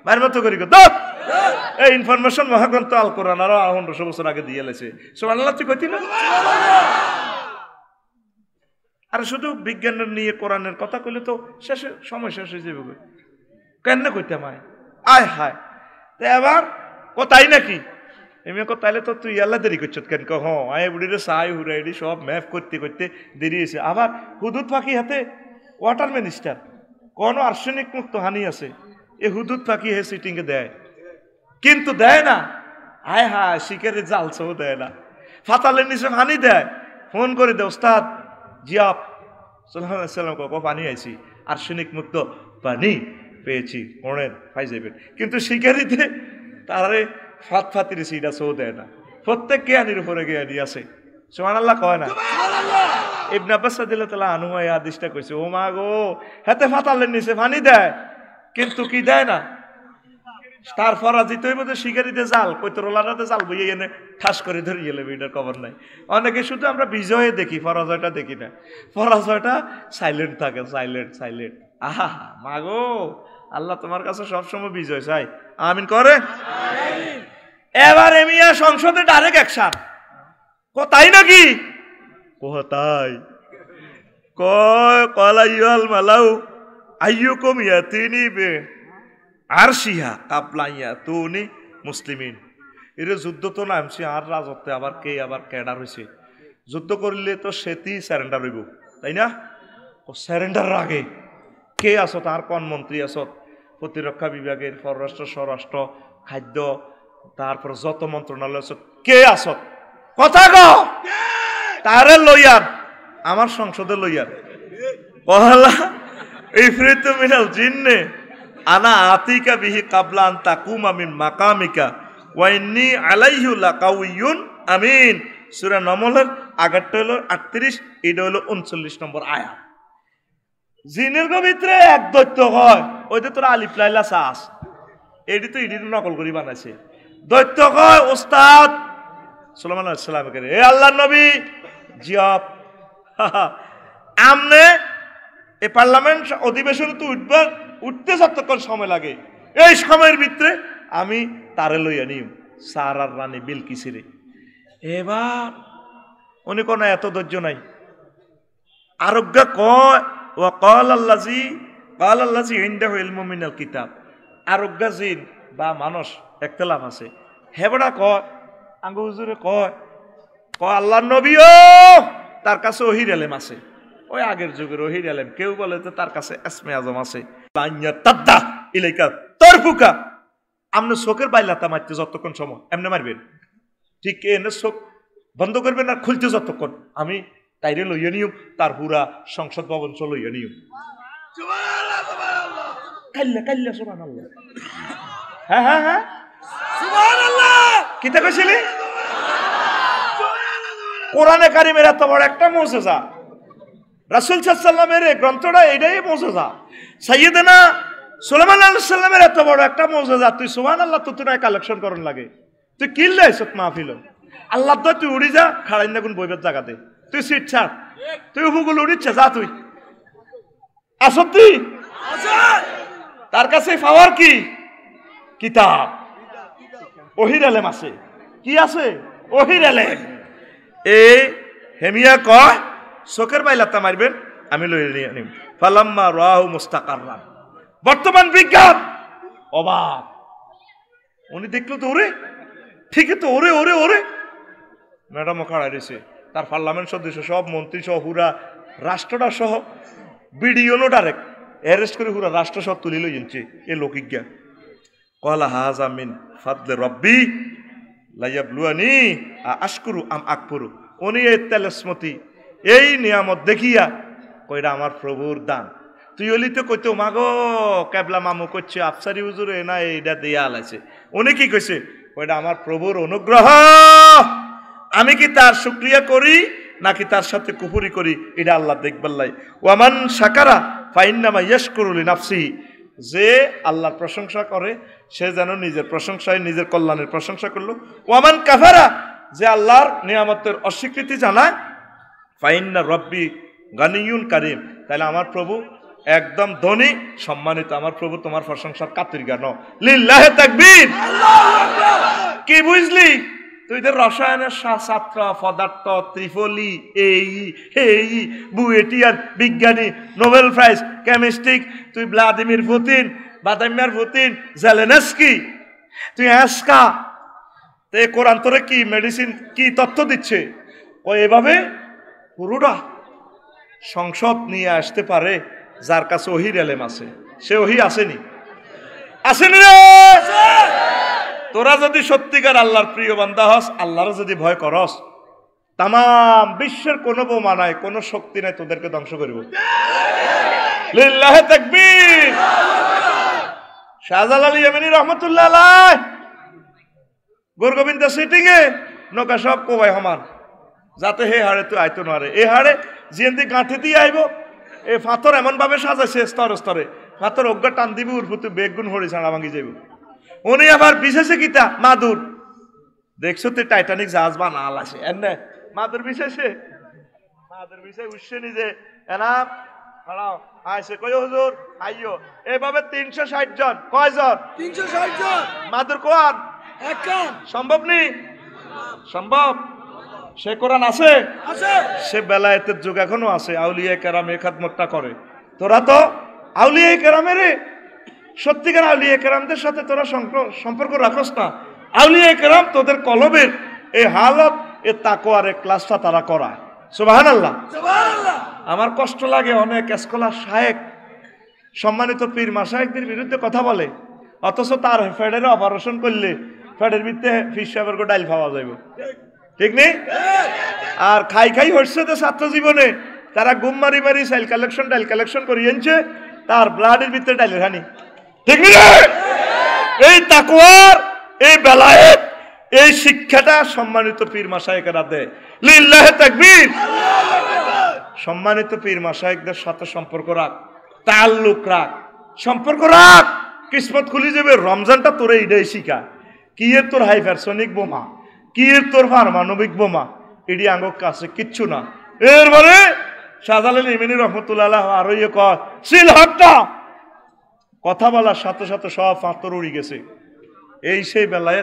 মায়ের মতো করি গো এই ইনফরমেশন মহাগ্রন্থ আল কোরআন আরও পনেরোশো বছর আগে দিয়ে লেছে। সব আল্লাহ তুই কইতি না? আর শুধু বিজ্ঞানের নিয়ে কোরআনের কথা কইলে তো শেষে সময় শেষ হয়ে যাবে কেন কইতে মায় আয় হায়। তা এবার তাই নাকি? এমনি কো তাইলে তো তুই আল্লাহ দেরি করছ কেন ক হ্যাঁ আয় বুড়িরে সাই হুরাইডি সব ম্যাপ করতে করতে দেরি হয়েছে। আবার হুদুদ পাখি হাতে ওয়াটার মিনিস্টার কোনো আর্সেনিক মুক্ত হানি আছে? এ হুদুদ পাখি হে সিটিংয়ে দেয়। কিন্তু দেয় না। আয় হায় শিকারে জালছেও দেয় না। ফাতালের নিচে হানি দেয়। ফোন করে দে ওস্তাদ জিয়াপ সাল্লাম কক পানি আইছি। আর্সেনিক মুক্ত পানি পেয়েছি পড়েন পাই যাবেন কিন্তু শিকারিতে তারে ফাত ফাতির সিটা সৌ দেয় না। প্রত্যেক জ্ঞানীর উপরে জ্ঞানী আছে। সোমান আল্লাহ কয় না? ইবনে আব্বাস তাআলা আনহু এই হাদিসটা কইছে ও মা গো হাতে ফাতালের নিচে পানি দেয় কিন্তু কি দেয় না? তার ফরাজিত হইব যে শিকারিতে জাল কৈতরলারাতে জাল বইয়ে এনে ঠাস করে ধরে গেলে এটার খবর নাই। অনেকে শুধু আমরা বিজয়ে দেখি পরাজয়টা দেখি না। পরাজয়টা সাইলেন্ট থাকে সাইলেন্ট সাইলেন্ট আহা মাগো আল্লাহ তোমার কাছে সবসময় বিজয় চাই। আমিন করে? এবার এমিয়া সংসদে ডাইরেক্ট অ্যাকশন তাই নাকি? তাই কয় মালাউ, আইয়ুকুম ইয়াতিনি বে আর সিহা তুনি মুসলিমিন। যুদ্ধ তো নামছি আর রাজত্বে আবার কে, আবার ক্যাডার হয়েছে যুদ্ধ করলে তো সেটি স্যারেন্ডার হইব, তাই না? ও স্যারেন্ডার আগে। কে আছো তার কোন মন্ত্রী আছো প্রতিরক্ষা বিভাগের পররাষ্ট্র, স্বরাষ্ট্র, খাদ্য, তারপর যত মন্ত্রণালয় আছো কে আছো কথা ক! তারে লইয়ার, আমার সংসদে লইয়ার। পহলা ইফরিত মিনাল জিন্নে, আনা আতিকা বিহি কাবলা আন তাকুমা মিন মাকামিকা ওয়াইন্নি আলাইহু লাকাউইয়ুন আমিন। সূরা নমলের আগেরটা হলো 38 এটা হলো 39 নম্বর আয়াত। জিনের ভিতরে এক দৈত্য হয় ওইটা তোর আলিফ লাইলা চাস এটি তো ইডি নকল করে বানাইছে। দৈত্য কয় ওস্তাদ সুলাইমান আলাইহিস সালাম এ আল্লাহর নবী জিয়াব আমনে এই পার্লামেন্ট অধিবেশনে তো উঠবে উঠতে যতক্ষণ সময় লাগে। এই সময়ের ভিতরে আমি তারে লইয়া নিম, সার আর রানী বিলকিসিরে। এবার উনি কোনো এত ধৈর্য নাই। আরোগ্য কয় ও কল আল্লাজি কল আল্লাজি ইন্ডা ইলমু মিনাল কিতাব। আরোগ্য জিন বা মানুষ একতলাফ আছে। হেবড়া কয়, আঙ্গু হুজুরে কয় কয় আল্লাহ নবীও তার কাছে ওহির এলেম আছে। ওই আগের যুগের ওহির এলেম। কেউ বলে তো তার কাছে এসমে আজম আছে। তাদ্দা ইলাইকা তোর ফুকা আপনি চোখের বাইলাতা মারতে যতক্ষণ সময়। এমনি মারবেন। ঠিক এনে চোখ বন্ধ করবেন আর খুলতে যতক্ষণ। আমি তাইরে লইয়া নিও, তার পুরা সংসদ ভবন চল লইয়া নিও। কাল্লা কাল্লা সোমান হ্যাঁ হ্যাঁ হ্যাঁ। কিতা কইছিলি? কোরআনে কারিমের এত বড় একটা মৌসেজা রাসুল সাল্লামের গ্রন্থটা এটাই মৌসেজা সাইয়েদেনা সুলেমান আল্লাহ সাল্লামের এত বড় একটা মৌসেজা তুই সুমান আল্লাহ তো তুই কালেকশন করন লাগে। তুই কিনলে এসত মাহফিল। আল্লাহ তো তুই উড়ি যা খাড়াই না কোন বইবের জায়গাতে। তুই সিট তুই হুগুলো উড়িচ্ছে যা তুই। আসত তুই তার কাছে পাওয়ার কি? কিতাব। ওহির এলেম আছে। কি আছে? ওহির এলেম এ, হেমিয়া কয়, চোখের বাইলাতা মারবেন আমি লই নিয়ে নিম ফালাম্মা রাহু মুস্তাকাররান বর্তমান বিজ্ঞান, অবাক। উনি দেখল তো ওরে। ঠিক তো ওরে ওরে ওরে। ম্যাডামও খাড়া রয়েছে তার পার্লামেন্ট সদস্য সব মন্ত্রী সহ হুরা রাষ্ট্রটা সহ বিডিওনো ডাইরেক্ট অ্যারেস্ট করে হুরা রাষ্ট্র সব তুলি লই জানছে এ লৌকিজ্ঞা। কলা হাজ আমিন ফাদলে রব্বি লাইয়াবলুয়ানি আশকুরু আম আকপুরু উনি এই তেলসমতি, এই নিয়ামত দেখিয়া কইরা আমার প্রভুর দান। তুই অলি তো কইতো, মাগো কেবলা মামু করছে আফসারি হুজুরে না এইটা দিয়া আলাইছে উনি কি কইছে? কইটা আমার প্রভুর অনুগ্রহ আমি কি তার শুক্রিয়া করি নাকি তার সাথে কুপুরি করি? এটা আল্লাহ দেখবাল্লাই ওয়ামান সাকারা ফাইন্নামা ইয়াশকুরুলি নাফসি যে আল্লাহর প্রশংসা করে সে যেন নিজের প্রশংসায় নিজের কল্যাণের প্রশংসা করল। ওয়ামান কাফারা যে আল্লাহর নিয়ামতের অস্বীকৃতি জানায় ফাইন্না রব্বি গানিউন কারিম। তাহলে আমার প্রভু একদম ধনী সম্মানিত। আমার প্রভু তোমার প্রশংসার কাতির গান লিল্লাহে তাকবীর। কি বুঝলি? তো রসায়নের ছাত্র পদার্থ ত্রিফলি এই এই বুয়েটিয়ার বিজ্ঞানী, নোবেল প্রাইজ কেমিস্ট্রিক তুই ভ্লাদিমির পুতিন, বাদামিয়ার পুতিন, জেলেনেস্কি, তুই অ্যাসকা। তো কোরআন তোরে কি মেডিসিন কি তথ্য দিচ্ছে? ও এভাবে পুরোটা সংসদ নিয়ে আসতে পারে, যার কাছে ওহির এলেম আছে। সে ওহি আসেনি। আসেনি রে! তোরা যদি সত্যিকার আল্লাহর প্রিয় বান্দা হস, আল্লাহর যদি ভয় করস তাম বিশ্বের কোনো বোমা নাই, কোনো শক্তি নাই তোদেরকে ধ্বংস করব। এ নৌকা সব যাতে হে হাড়ে আইতো এ হাড়ে এ ভাবে সাজাইছে স্তরে স্তরে। ফাতর অজ্ঞা টান দিবি উর্ফুতে বেগুন হরি ছাড়া ভাঙি যাইব। উনি আবার বিশেষে গীতা মাদুর। দেখছ তো টাইটানিক জাহাজ বা নাল আছে এনে মাদুর বিশেষে? মাদুর বিশেষ উঠছে নিজে। এনাম হারাও আইসে কই হুজুর আইয়ো এইভাবে তিনশো ষাট জন কয়জন? তিনশো ষাট জন। মাদুর কোয়ান? সম্ভব নি? সম্ভব? সে কোরআন আছে? আছে। সে বেলায়েতের যুগ এখনও আছে আউলিয়া কেরাম এ খাদমতটা করে। তোরা তো আউলিয়া কেরামের সত্যিকার আউলিয়া কেরামদের সাথে তোরা সম্পর্ক রাখস না। আউলিয়া কেরাম তোদের কলবের এই হালত এ তাকোয়ার এই ক্লাসটা তারা করায় সুবাহান আল্লাহ আমার কষ্ট লাগে অনেক স্কলার শায়েক সম্মানিত পীর মাসায়েকদের বিরুদ্ধে কথা বলে। অথচ তার ফেডের অপারেশন করলে ফেডের ভিত্তে ফিস সাহেবের ডাইল পাওয়া যাইব। ঠিক নেই? আর খাই খাই হচ্ছে তো ছাত্র জীবনে। তারা গুম মারি মারি সাইল কালেকশন ডাইল কালেকশন করিয়েছে তার ব্লাডের ভিতরে ডাইলের হানি। এই তাকুয়ার এই বেলায়েত, এই শিক্ষাটা সম্মানিত পীর মাসায়েকেরা দেয় লিল্লাহে সম্মানিত পীর মাসায়েকদের সাথে সম্পর্ক রাখ তাল্লুক রাখ। সম্পর্ক রাখ। কিসমত খুলি যাবে, রমজানটা তোরে এটাই শিখা। কি এর তোর হাইপারসনিক বোমা? কি এর তোর পারমাণবিক বোমা? এডি আঙ্গক কাছে কিচ্ছু না। এর এরপরে শাহজালাল ইমিনী রহমতুল্লাহ আরও ইয়ে কয়, সিল হকটা। কথা বলার সাথে সাথে সব ফাঁতর উড়ি গেছে। এই সেই বেলায়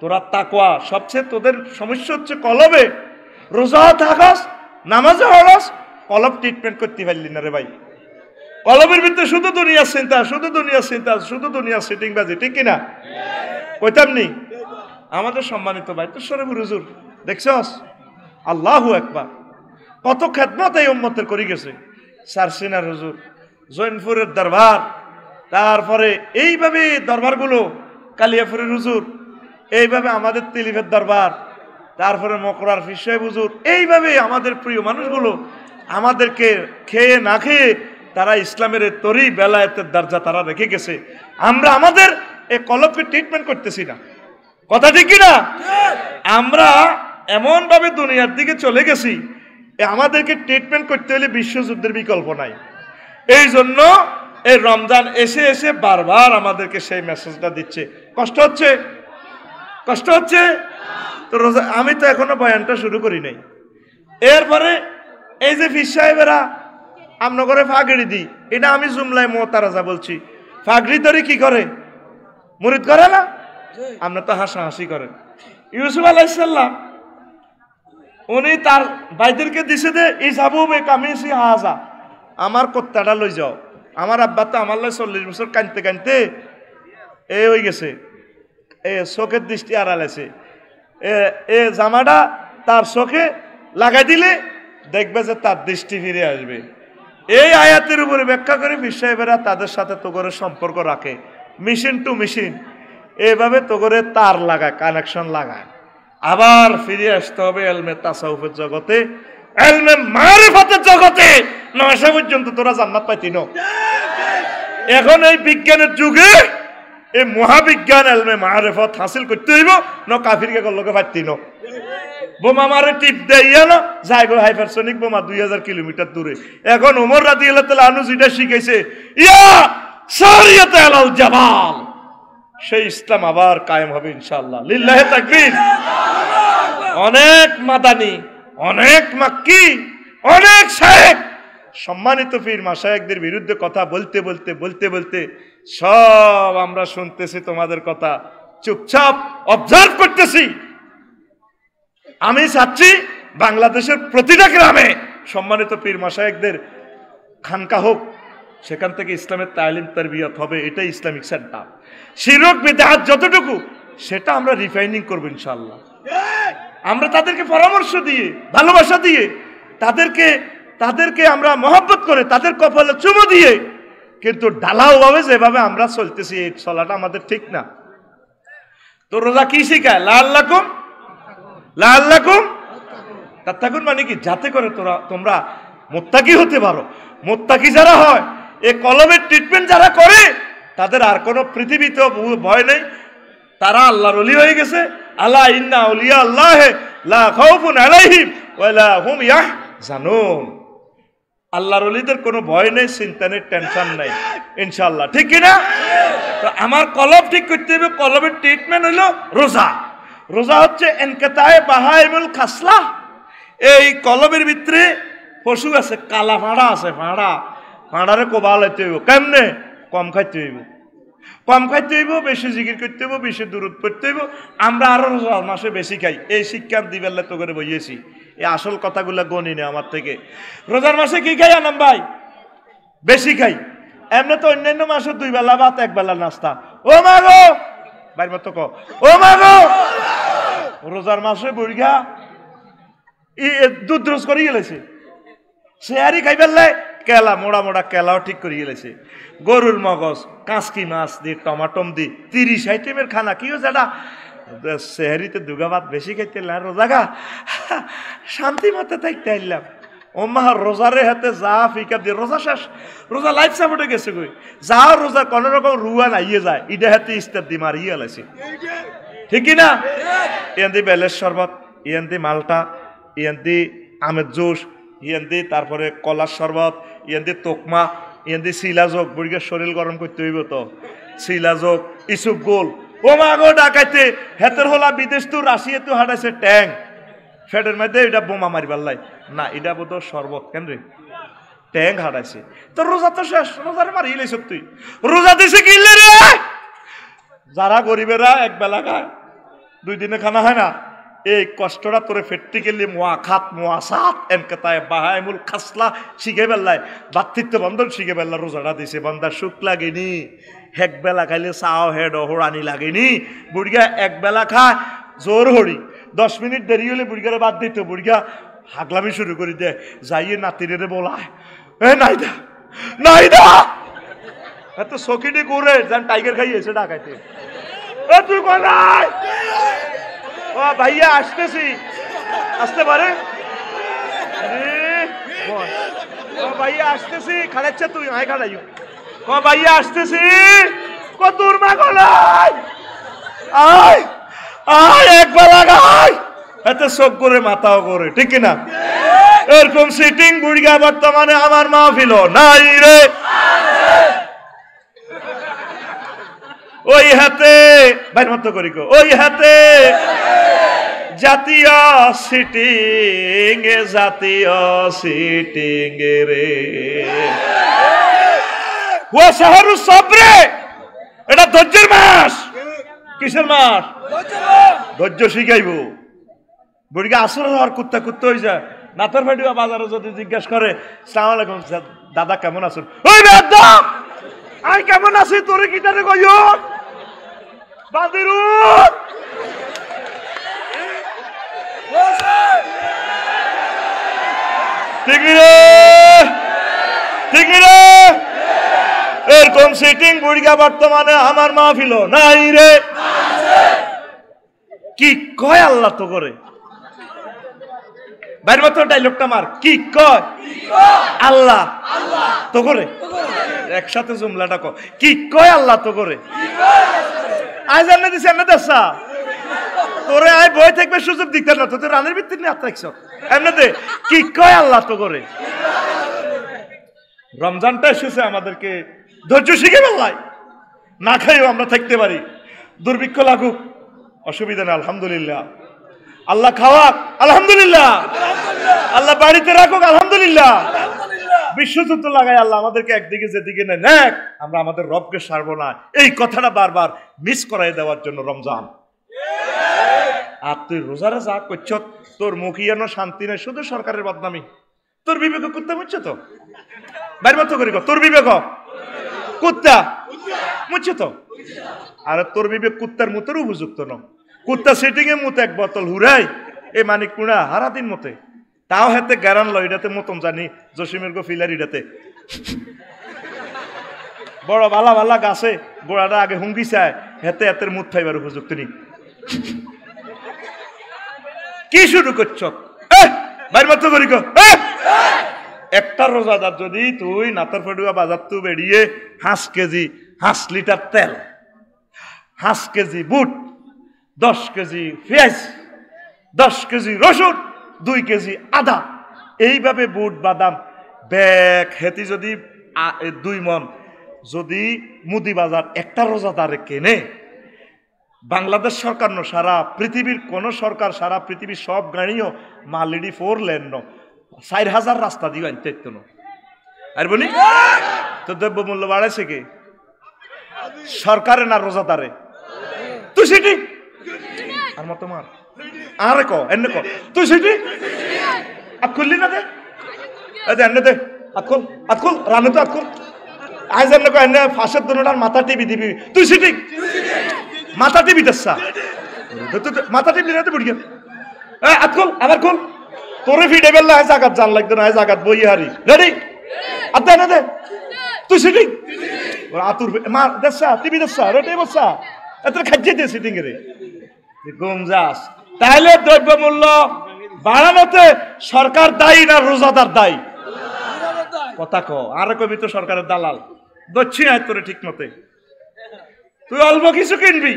তোরা তাকোয়া সবচেয়ে তোদের সমস্যা হচ্ছে কলবে। রোজা থাকাস, নামাজে হরস কলব ট্রিটমেন্ট করতে পারলি না রে ভাই। কলবের ভিতরে শুধু দুনিয়ার চিন্তা, শুধু দুনিয়ার চিন্তা, শুধু দুনিয়ার সিটিং বাজি, ঠিক কিনা? কইতাম নি? আমাদের সম্মানিত ভাই, তো সরে হুজুর, দেখছস? আল্লাহু একবার কত খেদমত এই উম্মতের করি গেছে। সারসিনার হুজুর, জৈনপুরের দরবার তারপরে এইভাবে দরবারগুলো, কালিয়াপুরের হুজুর, এইভাবে আমাদের তিলিফের দরবার, তারপরে মকরার ফিসাই হুজুর, এইভাবে আমাদের প্রিয় মানুষগুলো আমাদেরকে খেয়ে না খেয়ে তারা ইসলামের তরি বেলায়েতের দরজা তারা রেখে গেছে। আমরা আমাদের এই কলবকে ট্রিটমেন্ট করতেছি না। কথা ঠিক কিনা? আমরা এমনভাবে দুনিয়ার দিকে চলে গেছি আমাদেরকে ট্রিটমেন্ট করতে হলে বিশ্বযুদ্ধের বিকল্প নাই। এই জন্য এই রমজান এসে এসে বারবার আমাদেরকে সেই মেসেজটা দিচ্ছে। কষ্ট হচ্ছে? কষ্ট হচ্ছে? তো রোজা আমি তো এখনও বয়ানটা শুরু করি নাই। এরপরে এই যে ফিস সাহেবেরা আমরা করে ফাগড়ি দিই, এটা আমি জুমলাই মোতারাজা বলছি। ফাগড়ি ধরে কি করে? মুরিদ করে না? আমরা তো হাসাহাসি করেন। ইউসুফ আলাইসাল্লাম উনি তার ভাইদেরকে দিছে দে ইসাবু বে কামিসি হাজা, আমার কত্তাটা লই যাও। আমার আব্বা তো আমার লাই চল্লিশ বছর কানতে কানতে এ হয়ে গেছে। এ চোখের দৃষ্টি আড়ালেছে এ এ জামাটা তার চোখে লাগাই দিলে দেখবে যে তার দৃষ্টি ফিরে আসবে। এই আয়াতের উপরে ব্যাখ্যা করে বিশ্বাহেবেরা তাদের সাথে তো করে সম্পর্ক রাখে। Machine to machine. এইভাবে তোগরে তার লাগায়, কানেকশন লাগায়। আবার ফিরে আসতে হবে এলমে তাসাউফের জগতে। এলমে মারিফতের জগতে নয়সা পর্যন্ত তোরা জান্নাত পাইতি ন। এখন এই বিজ্ঞানের যুগে এই মহাবিজ্ঞান এলমে মারেফত হাসিল করতে হইব, ন কাফিরকে করলোকে পারতি ন। বোমা মারে টিপ দেয় না যাই গো হাইপারসনিক বোমা দুই হাজার কিলোমিটার দূরে। এখন ওমর রাতি আল্লাহ তালা আনু যেটা শিখাইছে, ইয়া সারিয়াতে আলাল জামাল সেই ইসলাম আবার কায়েম হবে ইনশাআল্লাহ। লিল্লাহে তাকবীর। অনেক মাদানি অনেক মাক্কি, অনেক শায়েক সম্মানিত পীর মাসায়েকদের বিরুদ্ধে কথা বলতে বলতে বলতে বলতে সব আমরা শুনতেছি, তোমাদের কথা চুপচাপ অবজার্ভ করতেছি। আমি চাচ্ছি বাংলাদেশের প্রতিটা গ্রামে সম্মানিত পীর মাসায়েকদের খানকা হোক, সেখান থেকে ইসলামের তালিম, তারবিয়ত হবে, এটাই ইসলামিক সেন্টার শিরক বেদাহাত যতটুকু, সেটা আমরা রিফাইনিং করব ইনশাল্লাহ আমরা তাদেরকে পরামর্শ দিয়ে, ভালোবাসা দিয়ে, তাদেরকে তাদেরকে আমরা মহব্বত করে, তাদের কপালে চুমো দিয়ে, কিন্তু ডালাও ভাবে যেভাবে আমরা চলতেছি, এই চলাটা আমাদের ঠিক না। তো রোজা কি শিখায়? লাল্লাকুম লাল্লাকুম তাত্তাকুন মানে কি? যাতে করে তোরা, তোমরা মোত্তাকি হতে পারো। মোত্তাকি যারা হয়, এ কলমের ট্রিটমেন্ট যারা করে, তাদের আর কোনো পৃথিবীতে ভয় নেই। তারা আল্লাহর অলি হয়ে গেছে। আল্লাহ, ইন্না উলিয়া আল্লাহ লা খাউফুন আলাইহিম ওয়ালা হুম ইয়াহ জানুন আল্লাহর অলিদের কোনো ভয় নেই, চিন্তা নেই, টেনশন নেই ইনশাল্লাহ ঠিক কি না? তো আমার কলম ঠিক করতে হবে কলমের ট্রিটমেন্ট হলো রোজা। রোজা হচ্ছে এনকেতায় বাহাইমুল খাসলা। এই কলমের ভিতরে পশু আছে, কালা ফাঁড়া আছে, ফাঁড়া। ফাঁড়ারে কোবাল হইতে হইব। কেমনে? কম খাইতে হইব। কম খাইতে হইব, বেশি জিকির করতে হইব, বেশি দূরত পড়তে হইব। আমরা আরও রোজার মাসে বেশি খাই। এই শিক্ষা দিবেলা তো করে বইয়েছি। এই আসল কথাগুলো গণি নে আমার থেকে। রোজার মাসে কি খাই আনাম ভাই? বেশি খাই। এমনি তো অন্যান্য মাসে দুই বেলা ভাত, এক বেলা নাস্তা। ও মা গো! বাইর মতো ক। ও মা গো! রোজার মাসে ই দুধ রোজ করে গেলেছে। সে আরই খাই ফেললে কেলা মোড়া মোড়া কেলাও ঠিক করে গেলেছে। গরুর মগজ কাঁচকি মাছ দিয়ে টমাটম দি তিরিশ আইটেমের খানা। কি হয়েছে এটা? সেহারিতে দুগা ভাত বেশি খাইতে না রোজাগা শান্তি মতে থাকতে আইলাম। ও মা রোজারে হাতে যা ফিকা দিয়ে রোজা শেষ। রোজা লাইফ সাপোর্টে গেছে কই? যা রোজা কোনো রকম রুয়া নাইয়ে যায়। ইডে হাতে ইস্তার দি মারিয়ে লাইছে ঠিক কি না? ইয়ান্দি বেলের শরবত ইয়ান্দি মালটা ইয়ান্দি আমের জুস ইয়ান্দি, তারপরে কলার শরবত, ইয়ান্দি তোকমা, ইয়ান্দি শিলাযোগ, বুড়িকে শরীর গরম করতে হইব তো। শিলাযোগ ইসুপ গোল। ও মা গো, ডাকাইতে। হেতের হলা বিদেশ তো, রাশিয়া তো হাঁটাইছে, ট্যাং। ফেটের মধ্যে এটা বোমা মারিবার লাই। না, এটা বোধ শরবত, কেন রে? ট্যাং হাঁটাইছে। তো রোজা তো শেষ, রোজারে মারি লাইছ তুই। রোজা দিছে কিনলে রে? যারা গরিবেরা এক বেলা খায়, দুই দিনে খানা হয় না? এই কষ্টটা তোরে ফেটতে গেলে মোয়া খাত, মোয়া সাত, এনকে তাই বাহাইমুল খাসলা, শিখে বেল্লায় বাতৃত্ব বন্ধন শিখে বেল্লা, রোজাটা দিছে বন্দা, সুখ লাগেনি। এক বেলা খাইলে চাও হেড হরানি লাগেনি। বুড়িয়া এক বেলা খায় জোর হরি দশ মিনিট দেরি হলে বুড়িয়ারে বাদ দিত বুড়িয়া হাগলামি শুরু করে দে। যাইয়ে নাতিরে বলায়, এ নাই দা এত সকিনি করে যেন টাইগার খাইয়েছে ডাকাইতে। এ তুই কোথায় ও ভাইয়া, আসতেছি। আসতে পারে? ও ভাইয়া, আসতেছি। খাড়াচ্ছে তুই, আয় খাড়াই। ও ভাইয়া, আসতেছি। কতুর মা গলাই আয় আয়, এক বেলা গায় এত চোখ করে মাথাও করে, ঠিক না? এরকম সিটিং বুড়িয়া বর্তমানে আমার মাহফিল নাই রে। ওই হাতে, বাইর মতো করি ওই হাতে। জাতীয় সিটিং জাতীয় সিটিং রে। ও শহরু সবরে, এটা ধৈর্যের মাস। কিসের মাস? ধৈর্য শিখাইব। বুড়িকে আসর আর কুত্তা কুত্তা হয়ে যায় নাতার ভাইডিও বাজারে যদি জিজ্ঞেস করে, সালাম আলাইকুম দাদা কেমন আছেন? ওই বেদম আই কেমন আছি তোরে কিটারে কইও? বাদিরু এরকম সিটিং বুড়িয়া বর্তমানে আমার মাহফিল নাই রে। কি কয় আল্লাহ তো করে? বাইরে মতো ডাইলগটা মার। কি কয়? আল্লাহ। তো করে একসাথে জুমলাটা ক কি কয় আল্লাহ তো করে দিছে এনে দেশা তোরে আয় বই থাকবে সুযোগ দিতে না তোদের রানের ভিত্তি নিয়ে আত্মাইছ এমনি দে। কি কয় আল্লাহ তো করে রমজানটা এসেছে আমাদেরকে ধৈর্য শিখে ফেললাই। না খাইও আমরা থাকতে পারি। দুর্ভিক্ষ লাগুক। অসুবিধা নেই আলহামদুলিল্লাহ। আল্লাহ খাওয়াক আলহামদুলিল্লাহ। আল্লাহ বাড়িতে রাখুক আলহামদুলিল্লাহ। বিশ্বযুদ্ধ লাগাই আল্লাহ আমাদেরকে একদিকে যেদিকে নেয় নেক আমরা আমাদের রবকে সারবো না। এই কথাটা বারবার মিস করাই দেওয়ার জন্য রমজান। আর তুই রোজারে যা করছ তোর মুখিয়ানো শান্তি নেই শুধু সরকারের বদনামি। তোর বিবেক করতে বুঝছ তো? বাইর মতো করি তোর বিবেক। কুত্তা মুচ্ছে তো? আর তোর বিবেক কুত্তার মতের উপযুক্ত ন কুত্তা সিটিং এ মতো এক বোতল হুরাই। এই মানিক কুড়া হারা দিন মতে। তাও হাতে গ্যারান লয় এটাতে মতন জানি, জসিমের গো ফিলার এটাতে বড় ভালা ভালা গাছে গোড়াটা আগে হুঙ্গি চায় হেতে হাতের মুখ খাইবার উপযুক্ত নি কি শুরু করছ? বাইর মতো করি এ! একটা রোজাদার যদি তুই নাতার ফটুয়া বাজার তু বেরিয়ে হাঁস কেজি, হাঁস লিটার তেল, হাঁস কেজি বুট দশ কেজি পেঁয়াজ, দশ কেজি রসুন, দুই কেজি আদা। এইভাবে বুট, বাদাম, ব্যাগ, হেতি যদি দুই মন যদি মুদি বাজার একটা রোজাদারে কেনে, বাংলাদেশ সরকার ন, সারা পৃথিবীর কোন সরকার, সারা পৃথিবীর সব গাড়িও মালিডি ফোর লেন ন, চার হাজার রাস্তা দিয়ে আনতে ন। আর বলি, তো দ্রব্য মূল্য বাড়াইছে কি? সরকারে না রোজাদারে? তুই সেটি আর মতো মার আরে ক, এনে ক। তুই সেটি? আর খুললি না দে এনে দে। আকুল আকুল রানু তো আকুল আজ এনে ক, এনে ফাঁসের দোনোটার মাথা টিভি দিবি। তুই সেটি? মাথা টিভি দেসা মাথা টিভি না তো এ আকুল আবার কোন তোরে ফিডে বেললা আজ আগাত জান লাগতো না, আজ আগাত বই হারি। রেডি আর দে দে। তুই সিটিং? আতুর মা দেসা টিভি দেসা রেডি বসা। এত খাজ্জে দে সিটিং রে। গমজাস তাহলে দ্রব্যমূল্য বাড়ানোতে সরকার দায়ী না রোজাদার দায়ী কথা ক আর কবি তো সরকারের দালাল দচ্ছি আয় তোরে ঠিক মতে তুই অল্প কিছু কিনবি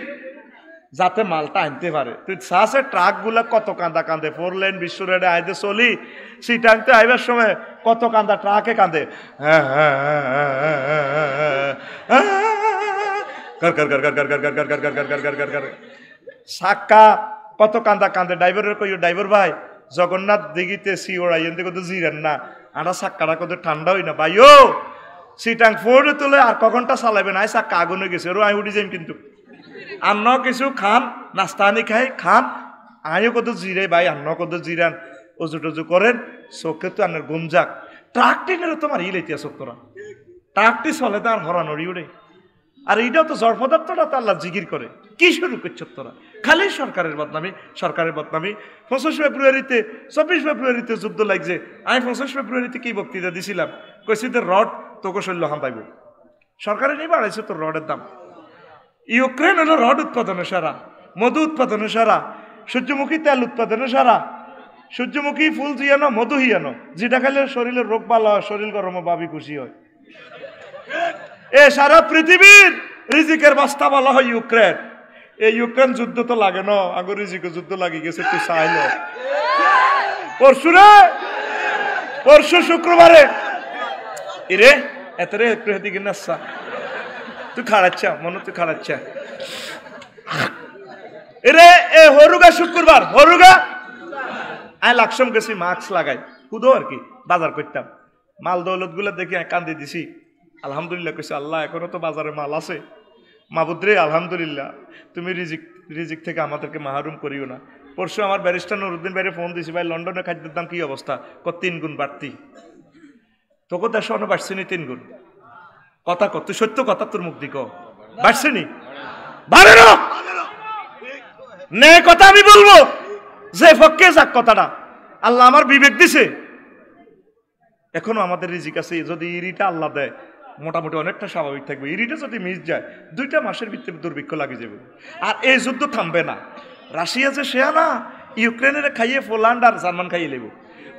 যাতে মালটা আনতে পারে তুই সাসে ট্রাকগুলা কত কান্দা কান্দে ফোর লেন বিশ্ব রেডে আইতে চলি সিট আনতে আইবার সময় কত কান্দা ট্রাকে কান্দে কর কর কর কর কর কর কর কর কর সাক্কা, কত কান্দা কান্দে, ড্রাইভারের কইও, ড্রাইভার ভাই, জগন্নাথ দিঘিতে সি ওড়াই, এনতে কত জিরেন না। আটা সাক্কাটা কত ঠান্ডা হই না ভাই ও সিটাং ফোরে তোলে আর কখনটা চালাবেন আই সাক্কা আগুন গেছে রো আই উঠি যাইম কিন্তু। আন্ন কিছু খান নাস্তা আনি খাই খান আমিও কত জিরে, ভাই, আন্ন কত জিরান। অজু টজু করেন, চোখে তো আনার গুমজাক ট্রাক টেনের তো মারি লেতিয়া চোখ তোরা। ট্রাকটি চলে তো আর হরানড়ি উড়ে। আর এইটাও তো জড় পদার্থটা তো আল্লাহ জিগির করে। কি শুরু করছ তোরা? খালি সরকারের বদনামি সরকারের বদনামি। পঁচিশ ফেব্রুয়ারিতে, চব্বিশ ফেব্রুয়ারিতে যুদ্ধ লাগছে। আমি পঁচিশ ফেব্রুয়ারিতে কি বক্তৃতা দিছিলাম? কইছি যে রড তোকে শৈল্য হাম পাইব সরকারে নিয়ে বাড়াইছে তোর রডের দাম। ইউক্রেন হলো রড উৎপাদনে সারা, মধু উৎপাদনে সারা, সূর্যমুখী তেল উৎপাদনে সারা। সূর্যমুখী ফুল জিয়ানো, মধু হিয়ানো, যেটা খাইলে শরীরের রোগ হয় শরীর গরম ভাবি খুশি হয়। এ সারা পৃথিবীর রিজিকের বাস্তা বলা হয় ইউক্রেন। এই ইউক্রেন যুদ্ধ তো লাগে না? আগর রিজিকের যুদ্ধ লাগি গেছে তুই চাইল পরশু রে? পরশু শুক্রবারে। ইরে এতরে একটু হেঁটে কিনে আসছা তুই খাড়াচ্ছা, মনে, তুই খাড়াচ্ছা। এরে এ হরুগা শুক্রবার, হরুগা। আয় লাকসম গেছি, মাস্ক লাগাই। খুদো আর কি, বাজার করতাম। মাল দৌলতগুলো দেখে কান্দি দিছি। আলহামদুলিল্লাহ কইছে, আল্লাহ, এখনও তো বাজারে মাল আছে। মাবুদ্রে আলহামদুলিল্লাহ, তুমি রিজিক রিজিক থেকে আমাদেরকে মাহরুম করিও না। পরশু আমার ব্যারিস্টার নুরুদ্দিন বাইরে ফোন দিছি, ভাই, লন্ডনে খাদ্যের দাম কি অবস্থা? ক তিন গুণ বাড়তি। তোকে দেশ অন্য বাড়ছে নি, তিন গুণ। কথা কত সত্য কথা তোর মুখ দিক। বাড়ছে নি? বাড়ে নে, কথা আমি বলব। যে ফক্কে যাক কথাটা। আল্লাহ আমার বিবেক দিছে। এখনও আমাদের রিজিক আছে, যদি ইরিটা আল্লাহ দেয়। মোটামুটি অনেকটা স্বাভাবিক থাকবে। ইরিটা যদি মিস যায়, দুইটা মাসের ভিতরে দুর্ভিক্ষ লাগে যাবে আর এই যুদ্ধ থামবে না। রাশিয়া যে সে না, ইউক্রেনের খাইয়ে পোল্যান্ড আর জার্মান খাইয়ে নেব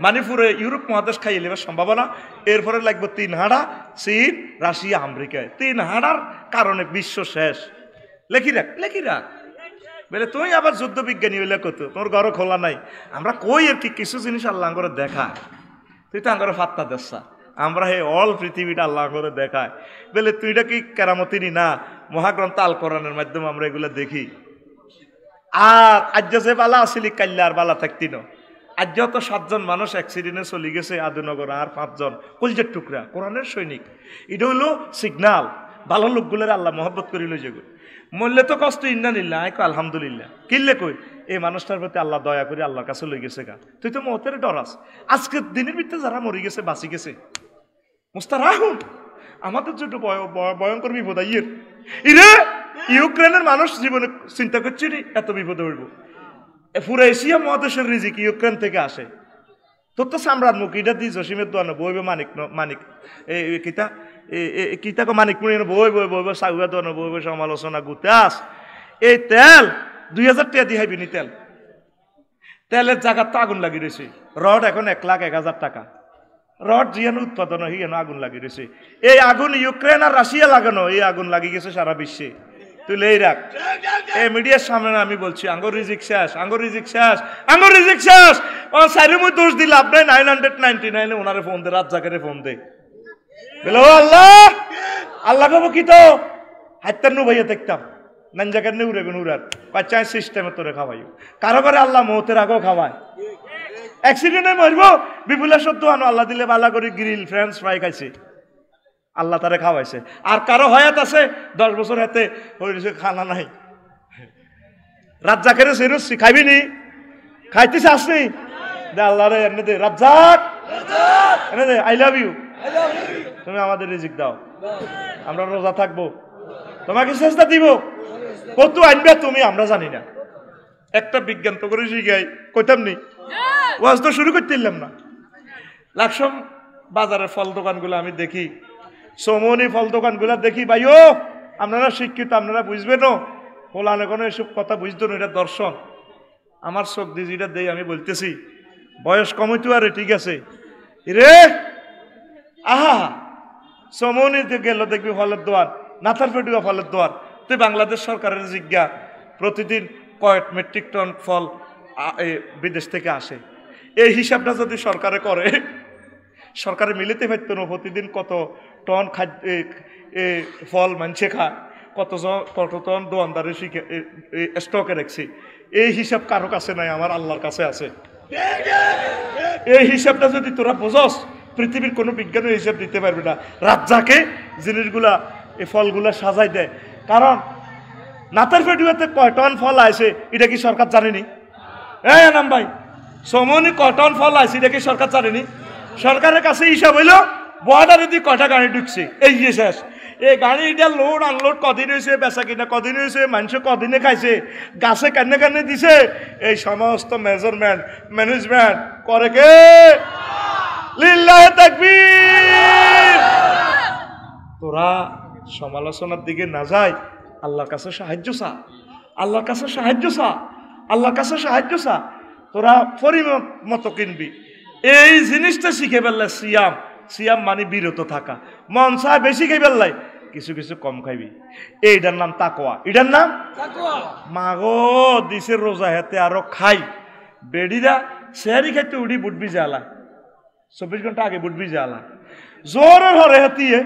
মানিপুরে ইউরোপ মহাদেশ খাইয়ে নেবার সম্ভাবনা। এরপরে লাগবে তিন হাড়া চীন, রাশিয়া, আমেরিকায়। তিন হাড়ার কারণে বিশ্ব শেষ। লেখি রাখ লেখি রাখ। বলে, তুই আবার যুদ্ধ বিজ্ঞানী হইলে কত? তোর ঘর খোলা নাই। আমরা কই আর কি কিছু জিনিস আল্লাহ করে দেখা? তুই তো আঙ্গরে ফাত্তা দেশা। আমরা হে অল পৃথিবীটা আল্লাহ করে দেখায়। বলে তুইটা কি কেরামতিনি? না, মহাগ্রন্থ আল কোরআনের মাধ্যমে আমরা এগুলো দেখি। আর আজ যে বালা আসিলি কাল্লা আর বালা থাকতি ন। আজ তো সাতজন মানুষ অ্যাক্সিডেন্টে চলে গেছে, আদুনগর আর পাঁচজন। কলজের টুকরা, কোরআনের সৈনিক। এটা হলো সিগনাল ভালো লোকগুলোর আল্লাহ মহব্বত করিল যে মরলে তো কষ্ট, ইন্না নিল্লা আয় আলহামদুলিল্লাহ। কিনলে কই? এই মানুষটার প্রতি আল্লাহ দয়া করে, আল্লাহর কাছে লই গেছে গা। তুই তো মতের ডরাস। আজকে দিনের ভিতরে যারা মরে গেছে, বাঁচি গেছে। মুস্তা রাহুন আমাদের জন্য ভয়- ভয়- ভয়ঙ্কর বিপদ, আইয়ের। ইরে, ইউক্রেনের মানুষ জীবনে চিন্তা করছি নি, এত বিপদে হইব পুরো এশিয়া মহাদেশের রিজিক ইউক্রেন থেকে আসে। তোর তো সামরাত মুখ, এটা দি জসিমের দোয়ানো, বইবে মানিক মানিক। এ এ, কিতা? এ- এ- কিতা কো মানিক মুড়ি বই বই বই বই সাগুয়া দোয়ানো বই বই সমালোচনা, গুতাস। এই তেল, দুই হাজার টাকা দিয়ে হাইবিনি তেল। তেলের জায়গার তো আগুন লাগি রয়েছে রড এখন এক লাখ, এক হাজার টাকা। রড জিয়ানো উৎপাদন হয় হিয়ানো আগুন লাগি রয়েছে এই আগুন ইউক্রেন আর রাশিয়া লাগানো, এই আগুন লাগি গেছে সারা বিশ্বে। তুই লেই রাখ। এই মিডিয়ার সামনে আমি বলছি, আঙ্গুর রিজিক শেষ, আঙ্গুর রিজিক শেষ, আঙ্গুর রিজিক শেষ। ও সাইরে মুই দোষ দিল, আপনি নাইন হান্ড্রেড নাইনটি নাইনে ওনারে ফোন দে, রাত জাগারে ফোন দে। বলে, ও আল্লাহ আল্লাহ কব কি তো? হাত্তার নু ভাইয়া দেখতাম নান জায়গার নেউরে নুরার বাচ্চা সিস্টেমে তোরে খাওয়াইও। কারও করে আল্লাহ মৌতের আগেও খাওয়ায়। অ্যাক্সিডেন্টে মরব। বিপুলের সত্য আনো আল্লাহ দিলে বালা করে গ্রিল ফ্রেন্ডস ফ্রাই খাইছে। আল্লাহ তারে খাওয়াইছে। আর কারও হয়াত আছে, দশ বছর হাতে হয়েছে খানা নাই। রাজ্জাকের সেরুসি খাইবি নি? খাইতেছে আসনি? দে আল্লাহ রে, এনে দে। রাজ্জাক এনে দে আই লাভ ইউ তুমি আমাদের রিজিক দাও। আমরা রোজা থাকব। তোমাকে চেষ্টা দিব। কত আনবে তুমি, আমরা জানি না। একটা বিজ্ঞান তো করে শিখাই। কইতাম নি? ওয়াজ তো শুরু করতে দিলাম না। লাকসম বাজারের ফল দোকানগুলো আমি দেখি। সমনি ফল দোকানগুলো দেখি, ভাইও, আপনারা শিক্ষিত, আপনারা বুঝবেন হোলানে কোনো এসব কথা বুঝতো না, এটা দর্শন। আমার চোখ দিয়ে যেটা দেই আমি বলতেছি, বয়স কমইতো আরে ঠিক আছে। রে আহা! সমনিতে গেল, দেখবি ফলের দোয়ার নাথার ফেটুয়া ফলের দোয়ার তুই বাংলাদেশ সরকারের জিজ্ঞা, প্রতিদিন কয়েক মেট্রিক টন ফল বিদেশ থেকে আসে। এই হিসাবটা যদি সরকারে করে, সরকারে মিলিতে পারত না, প্রতিদিন কত টন খাদ্য ফল মানছে খায় কত কত টন দোয়ানদারে শিখে স্টকে রাখছি। এই হিসাব কারও কাছে নাই, আমার আল্লাহর কাছে আছে। এই হিসাবটা যদি তোরা বোঝস, পৃথিবীর কোনো বিজ্ঞানী হিসাব দিতে পারবে না। রাজ্জাকে জিনিসগুলা, এই ফলগুলা সাজাই দেয়। কারণ নাতার ফেটুয়াতে কয় টন ফল আছে এটা কি সরকার জানেনি? হ্যাঁ নাম ভাই, সমনি কয় টন ফল এটা কি সরকার জানেনি সরকারের কাছে হিসাব হইল, বর্ডারে দিয়ে কয়টা গাড়ি ঢুকছে? এই যে শেষ। এই গাড়ি এটা লোড আনলোড কদিন হয়েছে বেচা কিনা কদিন হয়েছে মানুষ কদিনে খাইছে, গাছে কান্নে কান্নে দিছে, এই সমস্ত মেজারমেন্ট ম্যানেজমেন্ট করে কে? লিল্লাহ তাকবীর। তোরা সমালোচনার দিকে না যাই আল্লাহর কাছে সাহায্য চা। আল্লাহর কাছে সাহায্য চা। আল্লাহর কাছে সাহায্য চা তোরা পরিমাণ মতো কিনবি। এই জিনিসটা শিখে ফেললে সিয়াম সিয়াম মানে বিরত থাকা। মন চায় বেশি খাই ফেললাই কিছু কিছু কম খাইবি। এইটার নাম তাকোয়া এটার নাম? মাগো দিছে রোজা হেতে আরও খাই। বেডিরা সেহারি খাইতে উড়ি বুটবি জ্বালা চব্বিশ ঘণ্টা আগে বুটবি জ্বালা জোরে হরে হাতিয়ে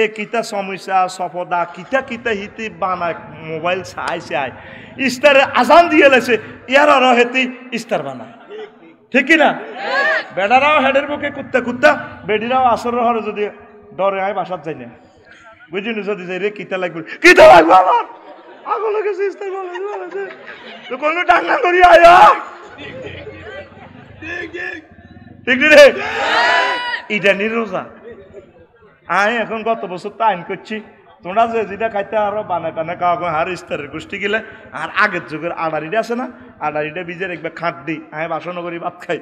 এ কিতা সমস্যা সফদা কিতা কিতা হিতি বানায় মোবাইল চাই চাই। ইস্তারে আজান দিয়ে লেছে ইয়ার আর হেতি ইস্তার বানায়। ঠিক কি না? বেড়ারাও হেডের মুখে কুত্তা কুত্তা। বেডিরাও আসর হরে যদি ডরে আয় বাসাত যাই না? বুঝিনি যদি যাই রে কিতা লাগবে। কিতা লাগবে আমার আগলে গেছে ইস্তার বানায় তো কোনো ডাঙ্গা করি আয়া ঠিক নি রে ইটা নি? রোজা আমি এখন গত বছর তো আইন করছি। তোমরা যে যেটা খাইতে আরও বানায় টানা খাওয়া আর ইস্তারের গোষ্ঠী গেলে, আর আগের যুগের আড়ারিটা আছে না আড়ারিটা বীজের একবার খাট দিই আমি বাসন করি, ভাত খাই।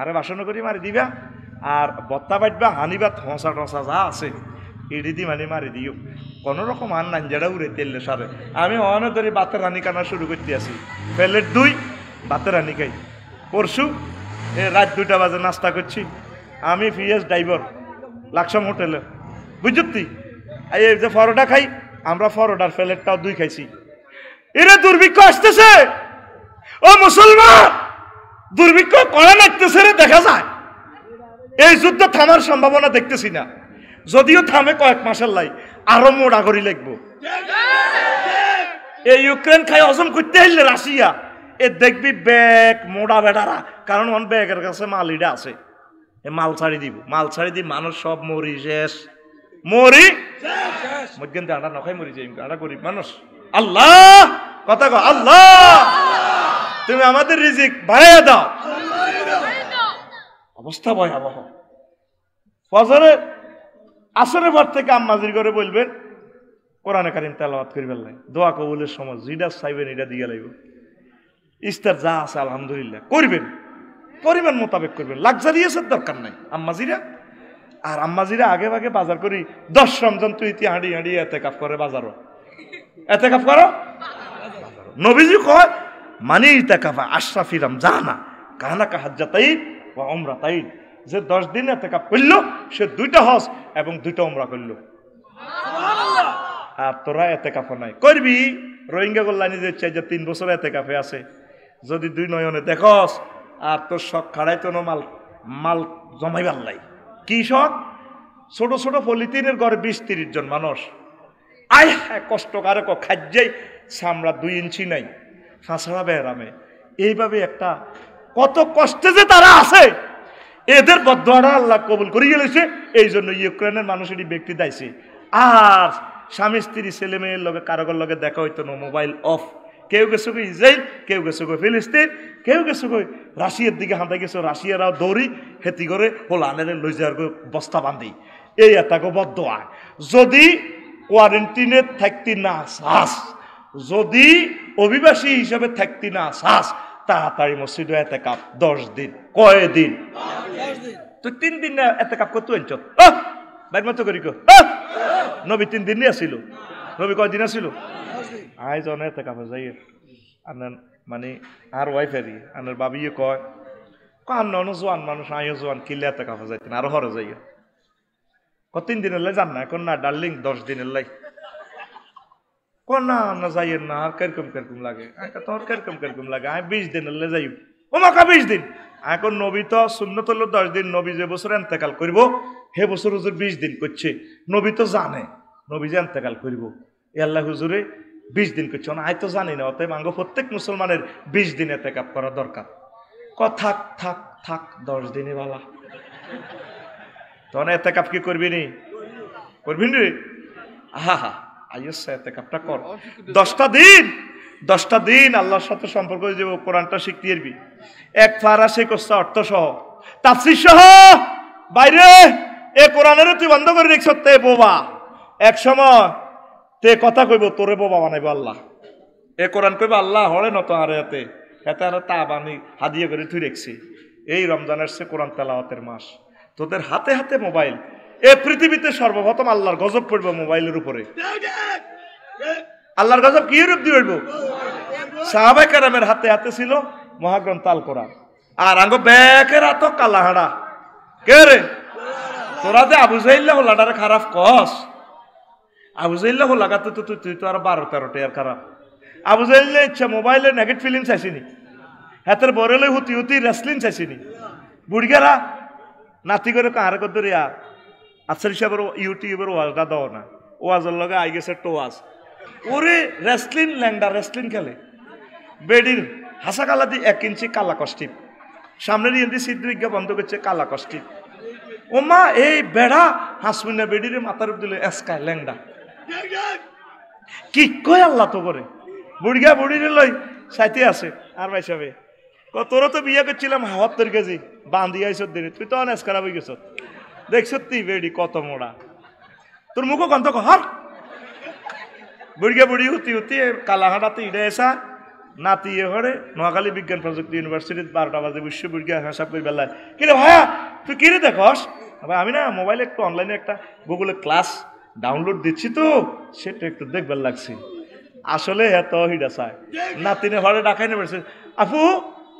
আরে বাসন করি, মারি দিবা, আর বত্তা বাটবা হানিবা থসা টসা যা আছে এড়ি দি মানে মারি দিও। কোনো রকম আর নাঞ্জাটা উড়ে তেললে সারে। আমি অনেক ধরে বাতের রানি কানা শুরু করতে আসি। প্লেট দুই বাতের রানি খাই। পরশু রাত দুইটা বাজে নাস্তা করছি। আমি পিএস ড্রাইভার, লাকসাম হোটেলে। বুঝতি? এই যে ফরোটা খাই, আমরা ফরোটার প্লেটটাও দুই খাইছি। এরে দুর্ভিক্ষ আসতেছে! ও মুসলমান! দুর্ভিক্ষ কড়া লাগতেছে রে, দেখা যায়। এই যুদ্ধ থামার সম্ভাবনা দেখতেছি না। যদিও থামে কয়েক মাসের লাই, আরও মোড়া করি লাগবো। এই ইউক্রেন খাই হজম করতে হইলে রাশিয়া, এ দেখবি ব্যাগ, মোড়া বেটারা কারণ ব্যাগের কাছে মালিটা আছে। এ মাল ছাড়ি দিব, মাল ছাড়ি দি মানুষ সব মরি, শেষ। মরি। মধ্যে আটা নখাই মরি যাই আটা গরিব মানুষ। আল্লাহ! কথা কো আল্লাহ! তুমি আমাদের রিজিক বাড়াইয়া দাও। অবস্থা ভয়াবহ। ফজরে, আসরের পর থেকে আম্মাজির করে বলবেন, কোরআনে কারিম তেলাওয়াত করি ফেললাই দোয়া কবুলের সময় যেটা চাইবেন এটা দিয়ে লাগবে ইস্তার যা আছে, আলহামদুলিল্লাহ। করবেন। পরিমাণ মোতাবেক করবেন। লাক্সারিয়াসের দরকার নাই। আম্মাজিরা আর আম্মাজিরা আগে ভাগে বাজার করি, দশ রমজান তুই ইতি হাঁড়ি হাঁড়ি এতে কাপ করে বাজারও। এতে কাপ করো? নবীজি কয়, মানি ইতাকাফা আশরাফি রমজানা কাহানা কাহাজ্জাতাই বা ওমরা তাই যে দশ দিন এতে কাপ করল, সে দুইটা হজ এবং দুইটা ওমরা করল। আর তোরা এতে কাফে নাই। করবি? রোহিঙ্গা কল্যাণী যে চাই যে তিন বছর এতে কাপে আছে। যদি দুই নয়নে দেখস, আর তোর শখ খাড়াই তো মাল মাল জমাইবার লাই। কি শখ? ছোট ছোট পলিথিনের ঘরে বিশ তিরিশ জন মানুষ। আয় হ্যাঁ কষ্ট কারক খাদ্যাই সামরা দুই ইঞ্চি নাই ফাঁসড়া বেহরামে এইভাবে একটা কত কষ্টে যে তারা আছে, এদের বদয়াটা আল্লাহ কবুল করে গেলেছে এই জন্য ইউক্রেনের মানুষেরই ব্যক্তি দাইছে আর স্বামী, স্ত্রী ছেলে মেয়ের লগে কারোর লগে দেখা হইতো না, মোবাইল অফ। কেউ গেছে গো ইসরায়েল কেউ গেছে গো ফিলিস্তিন, কেউ গেছে গো রাশিয়ার দিকে হাঁটা গেছে রাশিয়ারাও দৌড়ি হেতি করে হোলানের লই যাওয়ার বস্তা বান্ধি। এই এটা এটাকে বদ্ধ যদি কোয়ারেন্টিনে থাকতি না শ্বাস যদি অভিবাসী হিসেবে থাকতি না শ্বাস তাড়াতাড়ি মসজিদে এতে কাপ দশ দিন, কয় দিন? তুই তিন দিন না এতে কাপ করতে আনছ বাইর মতো করি কো নবী তিন দিন নিয়ে আসিল? নবী কয়দিন আসিল? আয় জন এতে কাপে যাই আনার মানে আর ওয়াইফেরই আনার বাবিয়ে কয় কান নন জোয়ান মানুষ আয়ও জোয়ান কিলে এতে কাপে যাইতেন আরও হরে যাই ক দিনের লাই যান না? এখন না ডার্লিং দশ দিনের লাই। ক না না যাইয়েন না, আর কেরকম কেরকম লাগে? তোর কেরকম কেরকম লাগে? আমি বিশ দিনের লাই যাই ও মাকা বিশ দিন? এখন নবী তো শূন্য তোল দশ দিন, নবী যে বছর এন্তেকাল করব, হে বছর হুজুর বিশ দিন করছে। নবী তো জানে, নবী যে এন্তেকাল করব। এ আল্লাহ হুজুরে বিশ দিন করছে। না তো জানি না, অতএব আঙ্গ প্রত্যেক মুসলমানের বিশ দিনে দিন এতেকাপ করা দরকার। ক, থাক থাক থাক, দশ দিনই বালা। তখন এতে কাপ কি করবি নি? করবি নি? আহা হা আইসা এতেকাপটা কর। দশটা দিন দশটা দিন আল্লাহর সাথে সম্পর্ক যে ও কোরআনটা শিখতে পারবি এক ফারা সে করছে অর্থ সহ, তাফসির সহ, বাইরে, এ কোরআনের তুই বন্ধ করে রেখছ তে বোবা। এক সময় তে কথা কইব, তোরে বোবা বানাইব আল্লাহ। এ কোরআন কইব, আল্লাহ হরে নত আরে এতে। হাতে আর তা বানি হাদিয়ে করে তুই রেখছি। এই রমজানের সে কোরআন তেলাওয়াতের মাস। তোদের হাতে হাতে মোবাইল। এ পৃথিবীতে সর্বপ্রথম আল্লাহর গজব পড়বে মোবাইলের উপরে। আল্লাহর গজব কি রূপ দিয়ে উঠবো সাহাবাই কারামের হাতে হাতে ছিল মহাগ্রন্থ আল কোরআন। আর আঙ্গ ব্যাকের হাত কালাহাড়া। কে রে? তোরা যে আবু জাইল্লা হোলাটারে খারাপ কস। আবু জাইল্লা হোলাগা তো তুই তো আর বারো তেরোটা আর খারাপ আবু জাইল্লা ইচ্ছা, মোবাইলে নেগেট ফিলিম চাইছিনি হাতের বরেলে হুতি হুতি রেসলিং চাইছিনি বুড়িগারা নাতি করে কাহার কত রিয়া আচ্ছা হিসাবের ইউটিউবের ওয়াজটা দাও না। ওয়াজের লগে আই গেছে টোয়াজ। ওরে রেসলিং ল্যাংডা রেসলিং খেলে। বেডির হাসা কালা দিয়ে এক ইঞ্চি কালা কষ্টিপ। সামনের ইঞ্চি সিদ্ধিজ্ঞা বন্ধ করছে কালা কষ্টিপ। ও মা এই বেড়া হাসমিনা বেডির মাথার দিলে এসকায় ল্যাংডা। কি কয় আল্লাহ তো করে বুড়িয়া বুড়ির লই, সাইতে আছে, আর ভাই সাহেব তোরও তো বিয়ে করছিলাম হাওয়ার তোর কেজি বান্ধি আইস দিনে, তুই তো অনেক খারাপ হয়ে গেছ দেখছ তুই বেডি, কত মোড়া। তোর মুখও গন্ধ কর বুড়িয়া বুড়ি হুতি হুতি কালাহাটাতে ইডে এসা, নাতি এ হরে, নোয়াখালী বিজ্ঞান প্রযুক্তি ইউনিভার্সিটির বারোটা বাজে বিশ্ব বুড়িয়া হিসাব করে বেলায়। কিরে ভাইয়া তুই কিরে ভাই আমি না মোবাইলে একটু অনলাইনে একটা গুগলে ক্লাস ডাউনলোড দিচ্ছি তো, সেটা একটু দেখবার লাগছে। আসলে এত হিডা চায় নাতিনে ঘরে ডাকাই নেবে আপু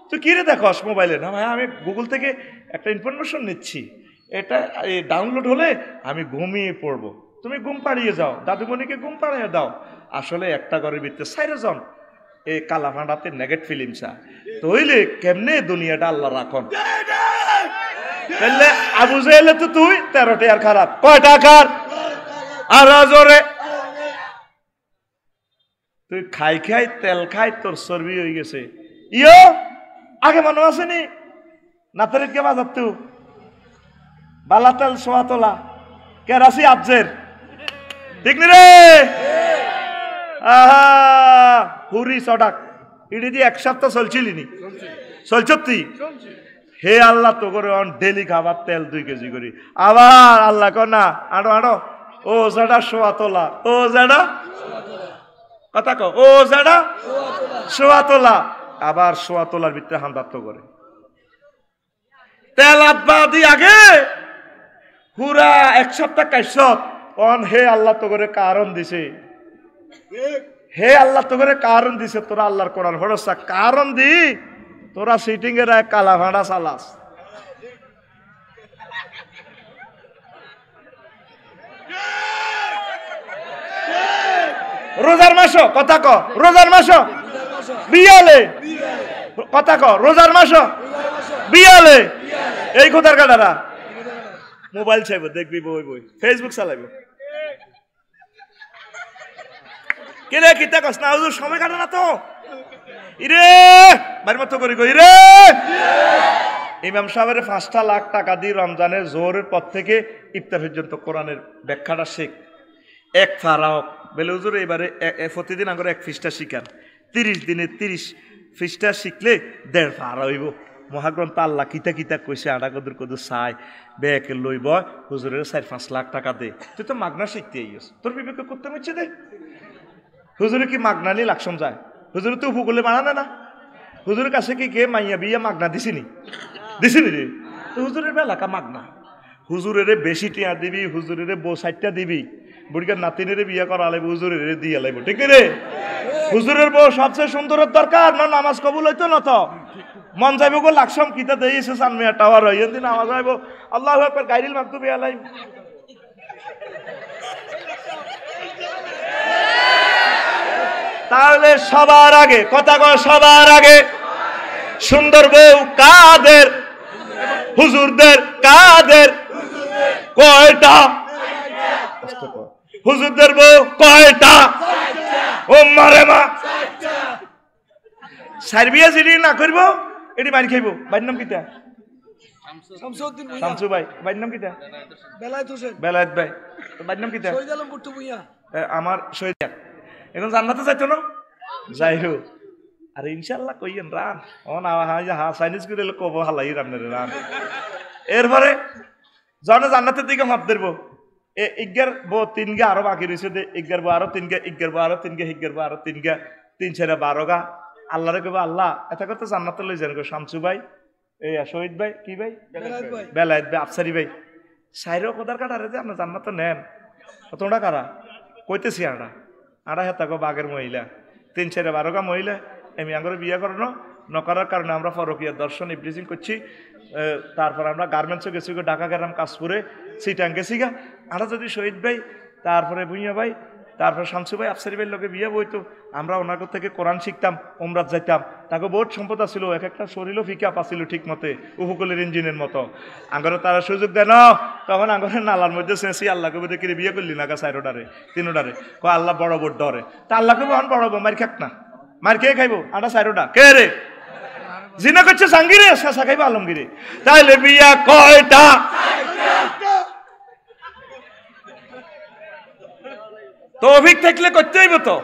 তুই কিরে দেখস মোবাইলে না ভাই, আমি গুগল থেকে একটা ইনফরমেশন নিচ্ছি। এটা ডাউনলোড হলে আমি ঘুমিয়ে পড়ব। তুমি ঘুম পাড়িয়ে যাও, দাদুমণিকে ঘুম পাড়িয়ে দাও। আসলে একটা ঘরের ভিতরে সাইরে জন এই কালাফান্ডাতে নেগেট ফিলিম চা। তইলে কেমনে দুনিয়াটা আল্লাহ রাখন? তাহলে আবু জাহেলে তো তুই, তেরোটি আর খারাপ। কয়টা কার আর জোরে। তুই খাই খাই তেল খাই তোর চর্বি হয়ে গেছে। ইয়ো আগে মানুষ আসেনি নাতারিত কে বাজার তু? বালা তেল সোয়া তোলা। কেরাসি আবজের ঠিক নি রে আহা হুরি সডাক ইডি দিয়ে এক সপ্তাহ চলছিলি নি? চলছত্তি হে আল্লাহ তো করে অন ডেলি খাবার তেল দুই কেজি করি আবার আল্লাহ কর না আড়ো আড়ো ও জাডা সোয়া তোলা ও জাডা? কথা কো ও জাডা? সোয়া তোলা আবার সোয়া তোলার ভিতরে হান্দাত্ত করে। তেল আব্বা দি আগে? হুরা এক সপ্তাহ কাইছত অন হে আল্লাহ তো করে কারণ দিছে। হে আল্লাহ তো করে কারণ দিছে, তোরা আল্লাহর কোরআন ভরসা কারণ দি, তোরা সিটিং এর কালা ভাড়া চালাস রোজার মাস কথা ক রোজার মাস বিয়ালে? কথা ক রোজার মাস বিয়ালে? এই কোথার কাটারা মোবাইল চাইব, দেখবি বই বই ফেসবুক চালাইব। কেরে, কিতা কস না, হুজুর, সময় কাটে না তো? ইরে, বাড়ির মতো করি কই রে ইমাম সাহেবের পাঁচটা লাখ টাকা দিয়ে রমজানের জোহরের পর থেকে ইফতার পর্যন্ত কোরআনের ব্যাখ্যাটা শেখ। এক ফারাও বেলে হুজুর এবারে প্রতিদিন আগে এক ফিসটা শিখান। তিরিশ দিনে তিরিশ ফিসটা শিখলে দেড় ফারা হইব। মহাগ্রন্থ আল্লাহ কিতা কিতা কইছে আড়া কদুর কদুর চাই বেকে লইব, হুজুরের চার পাঁচ লাখ টাকা দে। তুই তো মাগনা শিখতে আইস। তোর বিবেকে করতে মিচ্ছে দে। হুজুরে কি মাগনা নিয়ে লাকসম যায়? হুজুরে তো উপকূলে বানানে না হুজুরের কাছে কি কে মাইয়া বিয়া মাগনা দিছিনি? দিছিনি রে? তো হুজুরের বেলাকা মাগনা। হুজুরেরে বেশি টিয়া দিবি, হুজুরেরে বউ সাইটটা দিবি। বুড়িকার নাতিনেরে বিয়া করা লাগবে হুজুরেরে দিয়ে লাগবে ঠিক রে হুজুরের বউ সবচেয়ে সুন্দরের দরকার, না নামাজ কবুল হইতো না তো? মন যাইব গো লাকসম কিতা দিয়েছে সানমিয়া টাওয়ার হয়, এদিন আওয়াজ আইব আল্লাহ একবার গাইরিল মাকতুবি আলাই তাহলে সবার আগে, কথা কয় সবার আগে, সুন্দর বউ কাদের? হুজুরদের কাদের? কয়টা? হুজুরদের বউ কয়টা? ও মারে মা। সার্বিয়া যদি না করব? এটি বাড়ি খাইব। বাড়ির নাম কিতা? শামসুদ্দিন ভুইয়া। শামসু ভাই বাড়ির নাম কিতা? বেলায়েত হোসেন। বেলায়েত ভাই। বাড়ির নাম কিতা? শহীদ আলম বুট্টু ভুইয়া। এ, আমার শহীদ। এখন জান্নাতে যাইতো না? যাই হোক আরে ইনশাল্লাহ কইয়েন রান। ও না হা হা চাইনিজ করে এলে কব হালাই রান্নার রান। এরপরে জনে জান্নাতের দিকে মাপ ধরব। এ ইগার বো তিন গা আরও বাকি রয়েছে দে ইগার বো আরও তিন গা বো আরও তিন গা হিগার বো আরও তিন গা তিন ছেড়ে বারো গা। আল্লাহরে কবে আল্লাহ এটা করতে জান্নাতে লই যান গো শামসু ভাই। এই শহীদ ভাই কি ভাই? বেলায়েত ভাই। আফসারি ভাই। সাইরও কোদার কাটারে যে আপনার জান্নাত নেন। তোমরা কারা? কইতেছি আড়া। আড়া হেতাকো বাঘের মহিলা। তিন চারে বারোটা মহিলা আমি আঙ্গরে বিয়ে করানো। নকরার কারণে আমরা ফরকিয়া দর্শন ইব্রিজিং করছি। তারপর আমরা গার্মেন্টসও গেছি গো ঢাকা গেলাম কাশপুরে সিটাং গেছি গা। আরা যদি শহীদ ভাই, তারপরে ভুইয়া ভাই, তারপর শামসু ভাই, আফসারি ভাইয়ের লোকে বিয়ে বইতো, আমরা ওনার থেকে কোরআন শিখতাম ওমরাত যাইতাম। তাকে বহুত সম্পদ ছিল এক একটা শরীরও ফিকা পাছিল ঠিক মতে উপকূলের ইঞ্জিনের মতো। আঙ্গরে তারা সুযোগ দেয় না তখন আঙ্গরে নালার মধ্যে চেঁচি আল্লাহকে বোধ করে বিয়ে করলি না গা সাইরোডারে তিনোডারে? ক আল্লাহ বড় বড় ডরে। তা আল্লাহকে বহন বড় বড় মার খাক না। মার কে খাইবো? আটা সাইরোডা কে রে? জিনা করছে সাঙ্গিরে শেষা খাইবো আলমগিরে। তাইলে বিয়া কয়টা? তৌফিক থাকলে করতে হইব তো?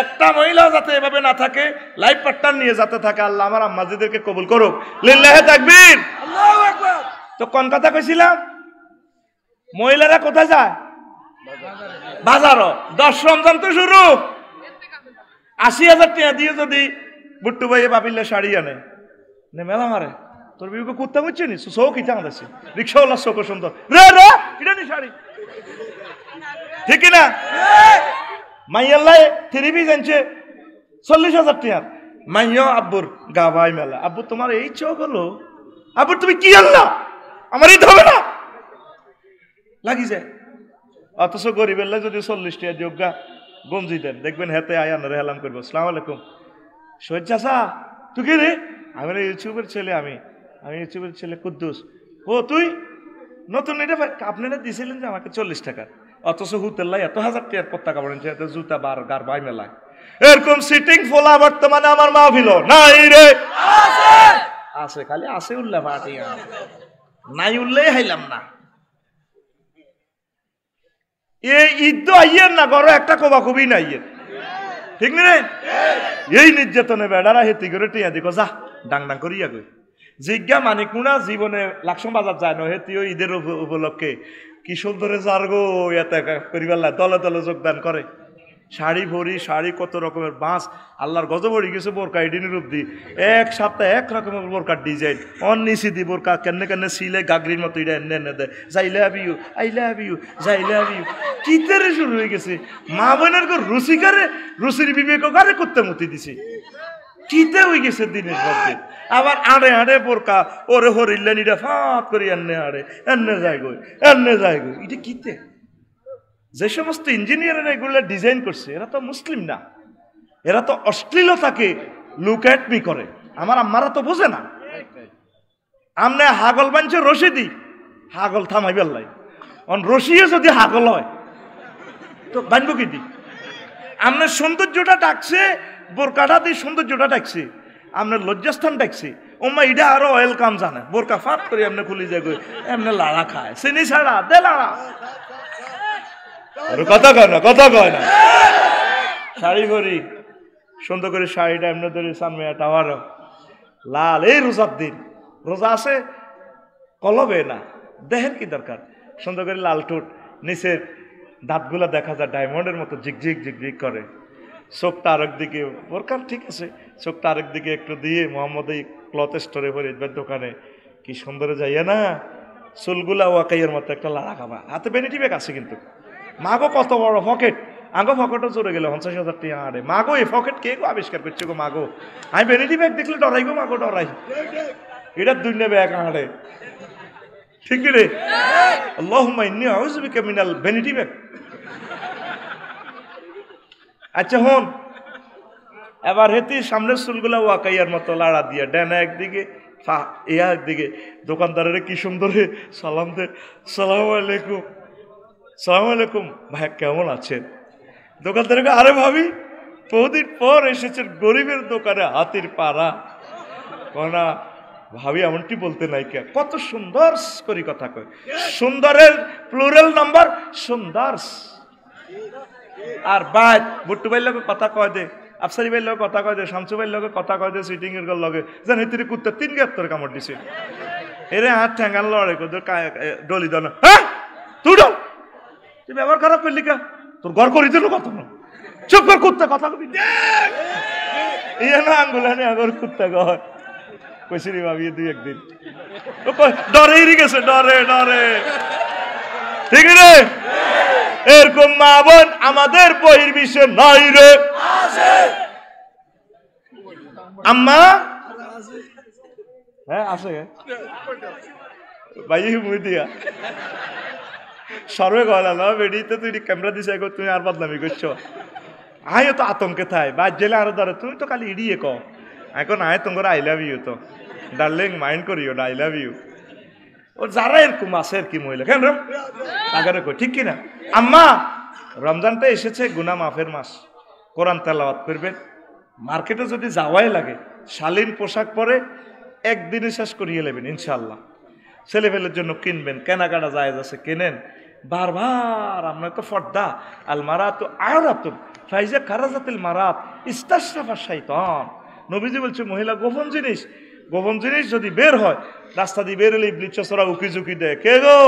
একটা মহিলা যাতে এভাবে না থাকে লাইফ পার্টনার নিয়ে যাতে থাকে আল্লাহ আমার আম্মাজিদেরকে কবুল করুক। লিল্লাহে তাকবীর। আল্লাহু আকবার। তো কোন কথা কইছিলাম? মহিলারা কোথায় যায়? বাজারও। দশ রমজান তো শুরু। আশি হাজার টাকা দিয়ে যদি বুট্টু ভাইয়ে বাবিল্লে শাড়ি আনে। নে মেলা মারে। তোর বিবেকে কুত্তা বুঝছে নি? সৌ কিতা আমাদের রিক্সাওয়ালা চোখ সুন্দর। রে রে কিটা নি শাড়ি? ঠিক না মাইয়াল্লাই থ্রি পিস আনছে, চল্লিশ হাজার টাকার। মাইয়া আব্বুর গাবাই মেলা। আব্বু, তোমার এই চোখ হলো। আব্বুর তুমি কি আনলা? আমার এই হবে না? লাগি যায় অথচ গরিবের যদি চল্লিশ টাকা যোগা গঞ্জি দেন। দেখবেন হেতে আয়ান হেলাম করব। সালাম আলাইকুম। শহীদ চাষা তুই কি রে? আমি ইউটিউবের ছেলে আমি। আমি ইউটিউবের ছেলে কুদ্দুস। ও, তুই? নতুন এটা আপনারা দিয়েছিলেন যে আমাকে চল্লিশ টাকা। অথচ হুতের লাই এত হাজার টাকার পত্তা কাপড় এনেছে এত জুতা বার গার বাই মেলায়। এরকম সিটিং ফোলা বর্তমানে আমার মা ভিল নাই রে। আছে, খালি আছে উল্লা পাটি নাই উল্লেই হাইলাম না। এই ঈদ আইয়ের না গড় একটা কবা কবি না ঠিক নি এই নির্যাতনে বেড়ারা হেতি করে টিয়া দিকো যা, ডাং ডাং করিয়া গই জিজ্ঞা মানে কুনা জীবনে লাকসম বাজার যায় না, হেতিও ঈদের উপলক্ষে কি সুন্দরে যার গো এতে দলে দলে যোগদান করে। শাড়ি ভরি, শাড়ি কত রকমের বাঁশ, আল্লাহর গজব হয়ে গেছে বোরকা এডিনের রূপ দি এক সপ্তাহে এক রকমের বোরকার ডিজাইন। অন দি বোরকা কেনে কেনে সিলে গাগরির মতো এটা এনে এনে দেয় যাই love you I love you যাই লাভ ইউ কিতারে শুরু হয়ে গেছে। মা বোনের রুচিকারে, রুচির বিবেক কারে করতে মতি দিছে? কিতে হয়ে গেছে দিনের মধ্যে? আবার আড়ে আড়ে বোরকা, ওরে হরিল্লানিটা ফাঁক করি এনে আড়ে এনে যায় গই এনে যায় গই। এটা কিতে? যে সমস্ত ইঞ্জিনিয়াররা এগুলো ডিজাইন করছে, এরা তো মুসলিম না। এরা তো অশ্লীলতাকে লুক অ্যাট মি করে। আমার আম্মারা তো বোঝে না। আমনে হাগল বানছে রশি দি হাগল থামাই বেল্লাই। অন রশিয়ে যদি হাগল হয়, তো বানবো কি দি আপনার সৌন্দর্যটা ডাকছে বোরকাটা দিয়ে সৌন্দর্যটা ডাকছে, আপনার লজ্জাস্থান ডাকছে। ওমা ইডা আরও অয়েল কাম জানে। বোরকা ফাট করে এমনি খুলি যায় এমনি লাড়া খায়। চিনি ছাড়া, দে লাড়া কথা কয় না, কথা কয় না। শাড়ি ভরি সুন্দর করে শাড়িটা এমনি ধরে সামনে টাওয়ার লাল, এই রোজার দিন। রোজা আছে, কলবে না। দেহের কি দরকার? সুন্দর করে লাল টুট নিচের দাঁতগুলা দেখা যায় ডায়মন্ডের মতো ঝিকঝিক ঝিকঝিক করে। চোখটা আরেক দিকে ওরকার ঠিক আছে, চোখটা আরেক দিকে একটু দিয়ে মোহাম্মদ এই ক্লথ স্টোরে ইদবের দোকানে, কি সুন্দরে যাইয়া না, চুলগুলা ওয়াকাইয়ের মতো একটা লাড়া খাবা হাতে বেনিটি ব্যাগ আছে কিন্তু। মাগো কত বড় পকেট আগো পকেটও চলে গেল, পঞ্চাশ হাজার টাকা আরে। মাগো, এই পকেট কে আবিষ্কার করছে গো মাগো? আমি বেনিটি ব্যাগ দেখলে ডরাই গো মাগো, ডরাই। এটা দুনিয়া ব্যাগ আড়ে ঠিক রে? বিকা মিনাল বেনিটি ব্যাগ আচ্ছা হন। এবার হেতি সামনের চুলগুলা ওয়াকাইয়ার মতো লাড়া দিয়ে ডানা একদিকে ইয়া একদিকে, দোকানদারের কি সুন্দর সালাম দে। সালাম আলাইকুম। সালাম আলাইকুম। ভাই, কেমন আছেন? দোকানদারকে, আরে ভাবি, বহুদিন পর এসেছেন গরিবের দোকানে হাতির পাড়া। কনা, ভাবি, এমনটি বলতে নাই কে কত সুন্দর করি কথা কয়। সুন্দরের প্লুরাল নাম্বার সুন্দর। আর বাদ বুট্টু ভাইয়ের লগে কথা কয় দে, আফসারি ভাইয়ের লগে কথা কয় দে, শামসু ভাইয়ের লগে কথা কয় দে সিটিং এর লগে। জানি তুই কুত্তা তিন গ্রেপ্তার কামড় দিছে। এরে হাত ঠ্যাঙ্গাল লড়ে কোদের ডলি দন হ্যাঁ তুই ডল। তুই ব্যবহার খারাপ করলি কা? তোর ঘর করি দিল কত চুপ কর কুত্তা, কথা কবি। ইয়ে না আঙ্গুলানি আগর কুত্তা কয়। কইছি রে ভাবি দুই একদিন। ডরেই গেছে, ডরে ডরে। ঠিক রে? এরকম মা বোন আমাদের বহির বিশ্বে নাই রে। আম্মা? হ্যাঁ আছে। ভাই মুই দিয়া সর্বে গলা না বেডিতে তুই ক্যামেরা দিছে গো তুমি আর বদনামি করছ। আয় তো আতঙ্কে থাই বাদ জেলে আরও ধরে, তুমি তো খালি ইডিয়ে ক এখন আয়, তোমার আই লাভ ইউ তো। ডার্লিং মাইন্ড করিও না, আই লাভ ইউ। ও যারা এরকম আছে আর কি মহিলা। কেন আগারে কই? ঠিক কিনা? আম্মা, রমজানটা এসেছে গুনা মাফের মাস। কোরআন তেলাওয়াত করবেন। মার্কেটে যদি যাওয়াই লাগে, শালীন পোশাক পরে একদিনে শেষ করিয়ে নেবেন ইনশাল্লাহ ছেলেপেলের জন্য কিনবেন, কেনাকাটা যায় আছে, কেনেন। বারবার আপনার তো ফর্দা, আল মারাত আয়ারাতুন ফাইজা খারাজাতিল মারাত, ইস্তাশরাফা শাইতান। নবীজি বলছে, মহিলা গোপন জিনিস গোপন জিনিস যদি বের হয়, রাস্তা দিয়ে বের হলে ইবলিস চসরা উকি ঝুঁকি দেয়। কে গো?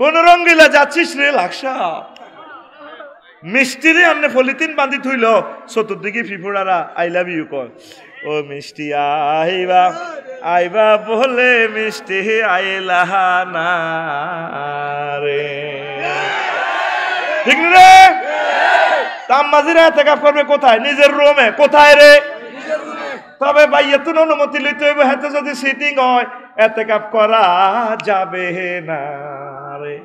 কোন রঙ্গিলা যাচ্ছিস রে লাকসা? মিষ্টিরে আমনে ফলিতিন বান্ধি থইল। চতুর্দিকে ফিফুড়ারা আই লাভ ইউ কয়। ও মিষ্টি, আইবা আইবা বলে মিষ্টি আইলা না রে। ঠিক রে? তাম্মাজিরা এতেকাপ করবে কোথায়? নিজের রুমে। কোথায় রে? তবে এত অনুমতি লইতে হইবে, হাতে যদি সিটিং হয়, এতে কাপ করা যাবে না রে।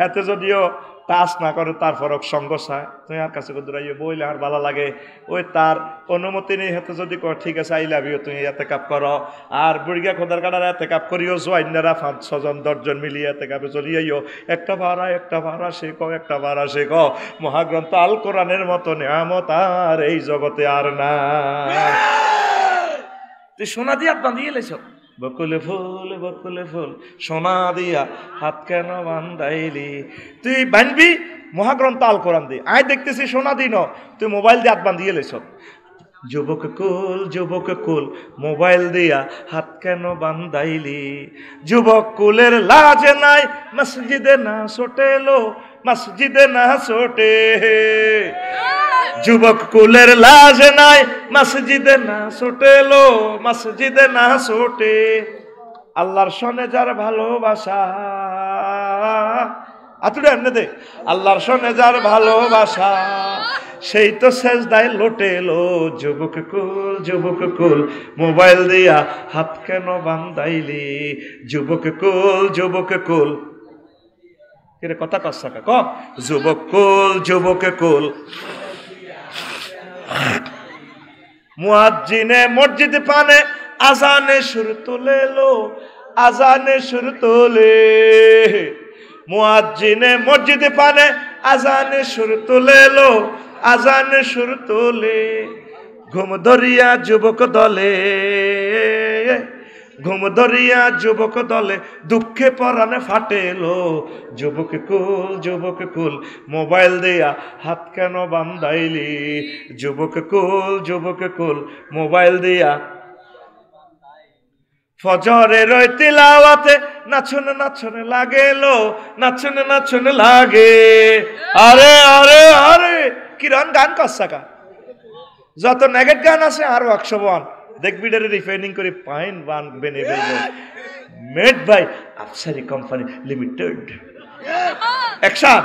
হাতে যদিও টাচ না করে, তারপর সঙ্গ চায়। তুই আর কাছে দূরাইয়ে বইলে আর ভালো লাগে। ওই তার অনুমতি নেই হাতে যদি কর ঠিক আছে আই লাভ ইউ তুমি এতে কাপ করো। আর বুড়িগা খোদার কাটার এতে কাপ করিও জোয়াইনারা পাঁচ ছজন দশজন মিলিয়ে এতে কাপে চলিয়াইও একটা ভাড়া একটা ভাড়া শেখ একটা ভাড়া শেখ মহাগ্রন্থ আল কোরআনের মতো নিয়ামত আর এই জগতে আর না তুই সোনা দিয়ে হাত বাঁধিয়ে লেছ। বকুলে ফুল বকুলে ফুল, সোনা দিয়া হাত কেন বান্ধাইলি? তুই বানবি? মহাগ্রন্থ আল কোরআন দি। আয় দেখতেছি সোনা দিন তুই মোবাইল দিয়ে হাত বাঁধিয়ে লেছ। যুবক কুল যুবক কুল, মোবাইল দিয়া হাত কেন বান্ধাইলি? যুবক কুলের লাজ নাই, মসজিদে না সোটেলো, মসজিদে না ছোটে যুবক কুলের লাজ নাই, মসজিদে না ছোটেলো মসজিদে না ছোটে। আল্লাহর সনে যার ভালোবাসা আতুরে এমনি দে, আল্লাহর সনে যার ভালোবাসা, সেই তো শেষ দায় লোটেলো যুবক কুল যুবক কুল, মোবাইল দিয়া হাত কেন বান্দাইলি যুবক কুল যুবক কুল। কিরে, কথা কসাকা ক? যুবক কুল যুবক কুল। মুয়াজ্জিনে মসজিদ পানে আজানে সুর তোলে লো আজানে সুর তোলে। মুয়াজ্জিনে মসজিদ পানে আজানে সুর তোলে লো আজানে সুর তোলে। ঘুম ধরিয়া যুবক দলে ঘুম ধরিয়া যুবক দলে দুঃখে পরানে ফাটেলো। যুবক কুল যুবক কুল, মোবাইল দিয়া হাত কেন বান্দাইলি যুবক কুল যুবক কুল, মোবাইল দিয়া ফজরে রই তিলাওয়াতে নাচনে নাচনে লাগে লো নাচনে নাচনে লাগে। আরে আরে আরে, কিরণ গান কসাকা যত নেগেট গান আছে আরও একশো বন দেখবি এটা রিফাইনিং করে পাইন বান বেনে made by Afsari company limited action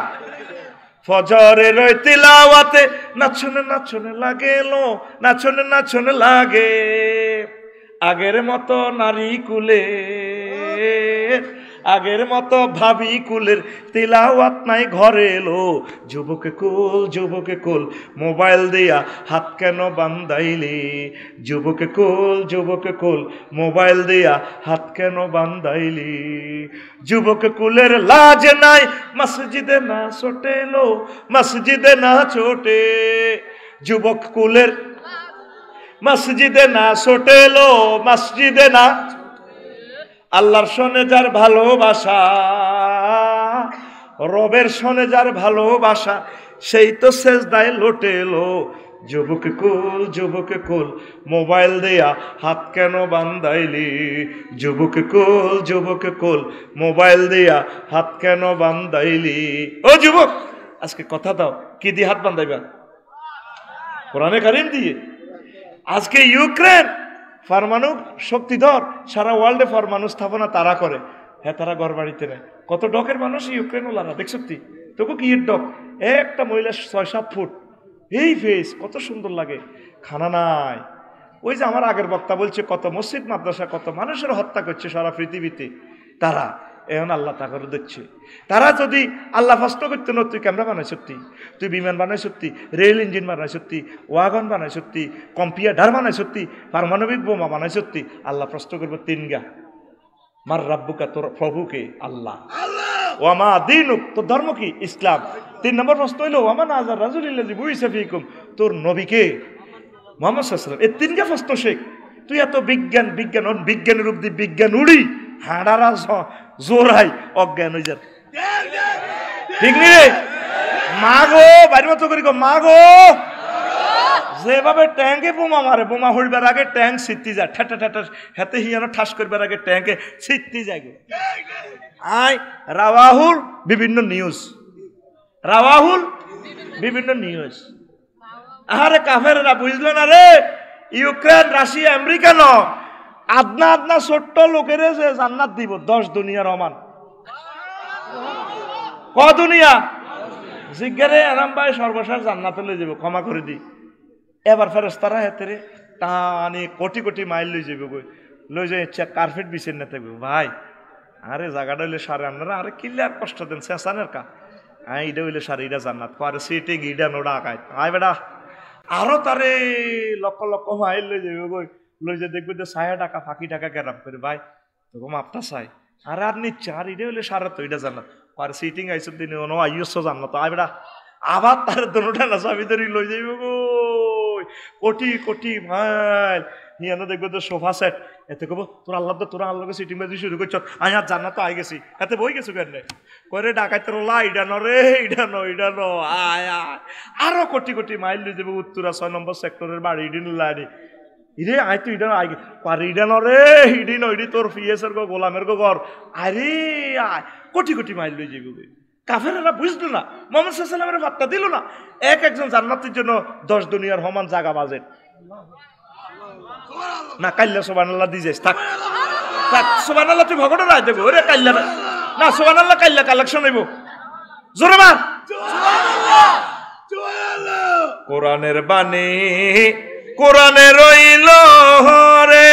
ফজরে রই তিলাওয়াতে, নাচনে নাচনে লাগে লো নাচনে নাচনে লাগে। আগের মতো নারী কুলে। আগের মতো ভাবি কুলের তিলাওয়াত নাই ঘরে এলো। যুবকে কুল যুবকে কুল, মোবাইল দিয়া হাত কেন বান্দাইলি যুবকে কুল যুবকে কুল, মোবাইল দিয়া হাত কেন বান্দাইলি যুবক কুলের লাজ নাই, মসজিদে না ছোটে লো মসজিদে না ছোটে। যুবক কুলের মসজিদে না ছোটেলো, মসজিদে না আল্লাহর সনে যার ভালোবাসা, রবের সনে যার ভালোবাসা, সেই তো শেষ দায় লোটেলো যুবক কুল যুবক কুল, মোবাইল দেয়া হাত কেন বান্দাইলি যুবক কুল যুবক কুল, মোবাইল দেয়া হাত কেন বান্দাইলি ও যুবক, আজকে কথা দাও, কি দিয়ে হাত বান্দাইবা কোরআনে কারিম দিয়ে? আজকে ইউক্রেন পরমাণু শক্তিধর, সারা ওয়ার্ল্ডে পারমাণু স্থাপনা তারা করে। হ্যাঁ তারা ঘর বাড়িতে নেয়। কত ডকের মানুষ ইউক্রেন ওলারা দেখছ তুই তোকে কি ডক? একটা মহিলা ছয় সাত ফুট। এই ফেস কত সুন্দর লাগে। খানা নাই। ওই যে আমার আগের বক্তা বলছে, কত মসজিদ, মাদ্রাসা, কত মানুষের হত্যা করছে সারা পৃথিবীতে। তারা এখন আল্লাহ তা করে দিচ্ছে। তারা যদি আল্লাহ ফাস্ট করতে না, তুই ক্যামেরা বানাই সত্যি, তুই বিমান বানাই সত্যি, রেল ইঞ্জিন বানাই সত্যি, ওয়াগন বানাই সত্যি, কম্পিউটার বানাই সত্যি, পারমাণবিক বোমা বানাই সত্যি, আল্লাহ প্রশ্ন করব তিন গা। মার রাব্বুকা, তোর প্রভুকে আল্লাহ। ওয়ামা দিনুক, তোর ধর্ম কি? ইসলাম। তিন নম্বর প্রশ্ন হইল, ওয়ামা নাজার রাজুলিল্লাজি বুইসা ফিকুম, তোর নবীকে মোহাম্মদ সাল্লাম এই তিনটা প্রশ্ন শেখ। তুই এত বিজ্ঞান বিজ্ঞান বিজ্ঞানের রূপ বিজ্ঞান উড়ি। হাঁড়ারা জোরাই, অজ্ঞান হয়ে যার ঠিক নি মা গো বাড়ি মতো করি মা গো। যেভাবে ট্যাঙ্কে বোমা মারে, বোমা হইবার আগে ট্যাঙ্ক ছিটতে যায়। ঠেটা ঠেটা হেতে হিয়ানো ঠাস করবার আগে ট্যাঙ্কে ছিটতে যায় আই রাওয়াহুল, বিভিন্ন নিউজ রাওয়াহুল, বিভিন্ন নিউজ আরে কাফেররা বুঝলো না রে, ইউক্রেন, রাশিয়া, আমেরিকা ন আদনা আদনা ছোট্ট লোকের যে জান্নাত দিব, দশ দুনিয়ার অমান। ক দুনিয়া? জিজ্ঞারে আরাম ভাই সর্বশেষ জান্নাতে লই যাব ক্ষমা করে দি। এবার ফেরেস্তারা হেতেরে টানি কোটি কোটি মাইল লই যাবে গই লই যাই ইচ্ছা কার্পেট বিছেন না থাকবে ভাই, আরে জায়গাটা হইলে সারে, আপনারা আরে কিল্লে আর কষ্ট দেন, শেষানের কা। আই এটা হইলে সারে এটা জান্নাত। আরে সিটিং ইডা নোডা আকায়। আয় বেটা, আরও তারে লক্ষ লক্ষ মাইল লই যাবে গই লই যে দেখবে যে ছায়া টাকা, ফাঁকি টাকা গেরাম করে, ভাই, তোকে মাপটা চাই। আর আর নিচ্ছে, আর এটা হইলে সারা তো এটা জান্নাত। আর সিটিং আইসব দিন নো আইস জান্নাত, আয় বেটা আবার তার দোনোটা না চাবি ধরি লই যাইব গো। কোটি কোটি মাইল। হিয়ানো দেখব তো সোফা সেট এতে কব তোর আল্লাহ তো, তোরা আল্লাহকে সিটিং বাজি শুরু করছ। আই আর জান্নাত আই গেছি। এতে বই গেছো কেন করে ডাকাই তোর লা ইডা ন রে, ইডা ন ইডা ন, আয় আয়। আরও কোটি কোটি মাইল লই যাব উত্তরা ছয় নম্বর সেক্টরের বাড়ি ইডিন লাড়ি ইরে আই তো ইডা আই পারি ইডা ন রে ইডি ন ইডি তোর ফিয়েসের গো গোলামের গো ঘর। আরে আয়। কোটি কোটি মাইল লই যাব কাফেরেরা বুঝলো না। মোহাম্মদ সাল্লামের বার্তা দিল না। এক একজন জান্নাতের জন্য দশ দুনিয়ার সমান জায়গা বাজেট। না কাল্লা সোবান আল্লাহ দিয়ে যাইস থাক। থাক সোবান আল্লাহ তুই ভগটা রায় দেবো। ওরে কাল্লা না। না সোবান আল্লাহ কাল্লা কালেকশন হইব। জোরে মার। কোরআনের বাণী কোরআনে রইল রে।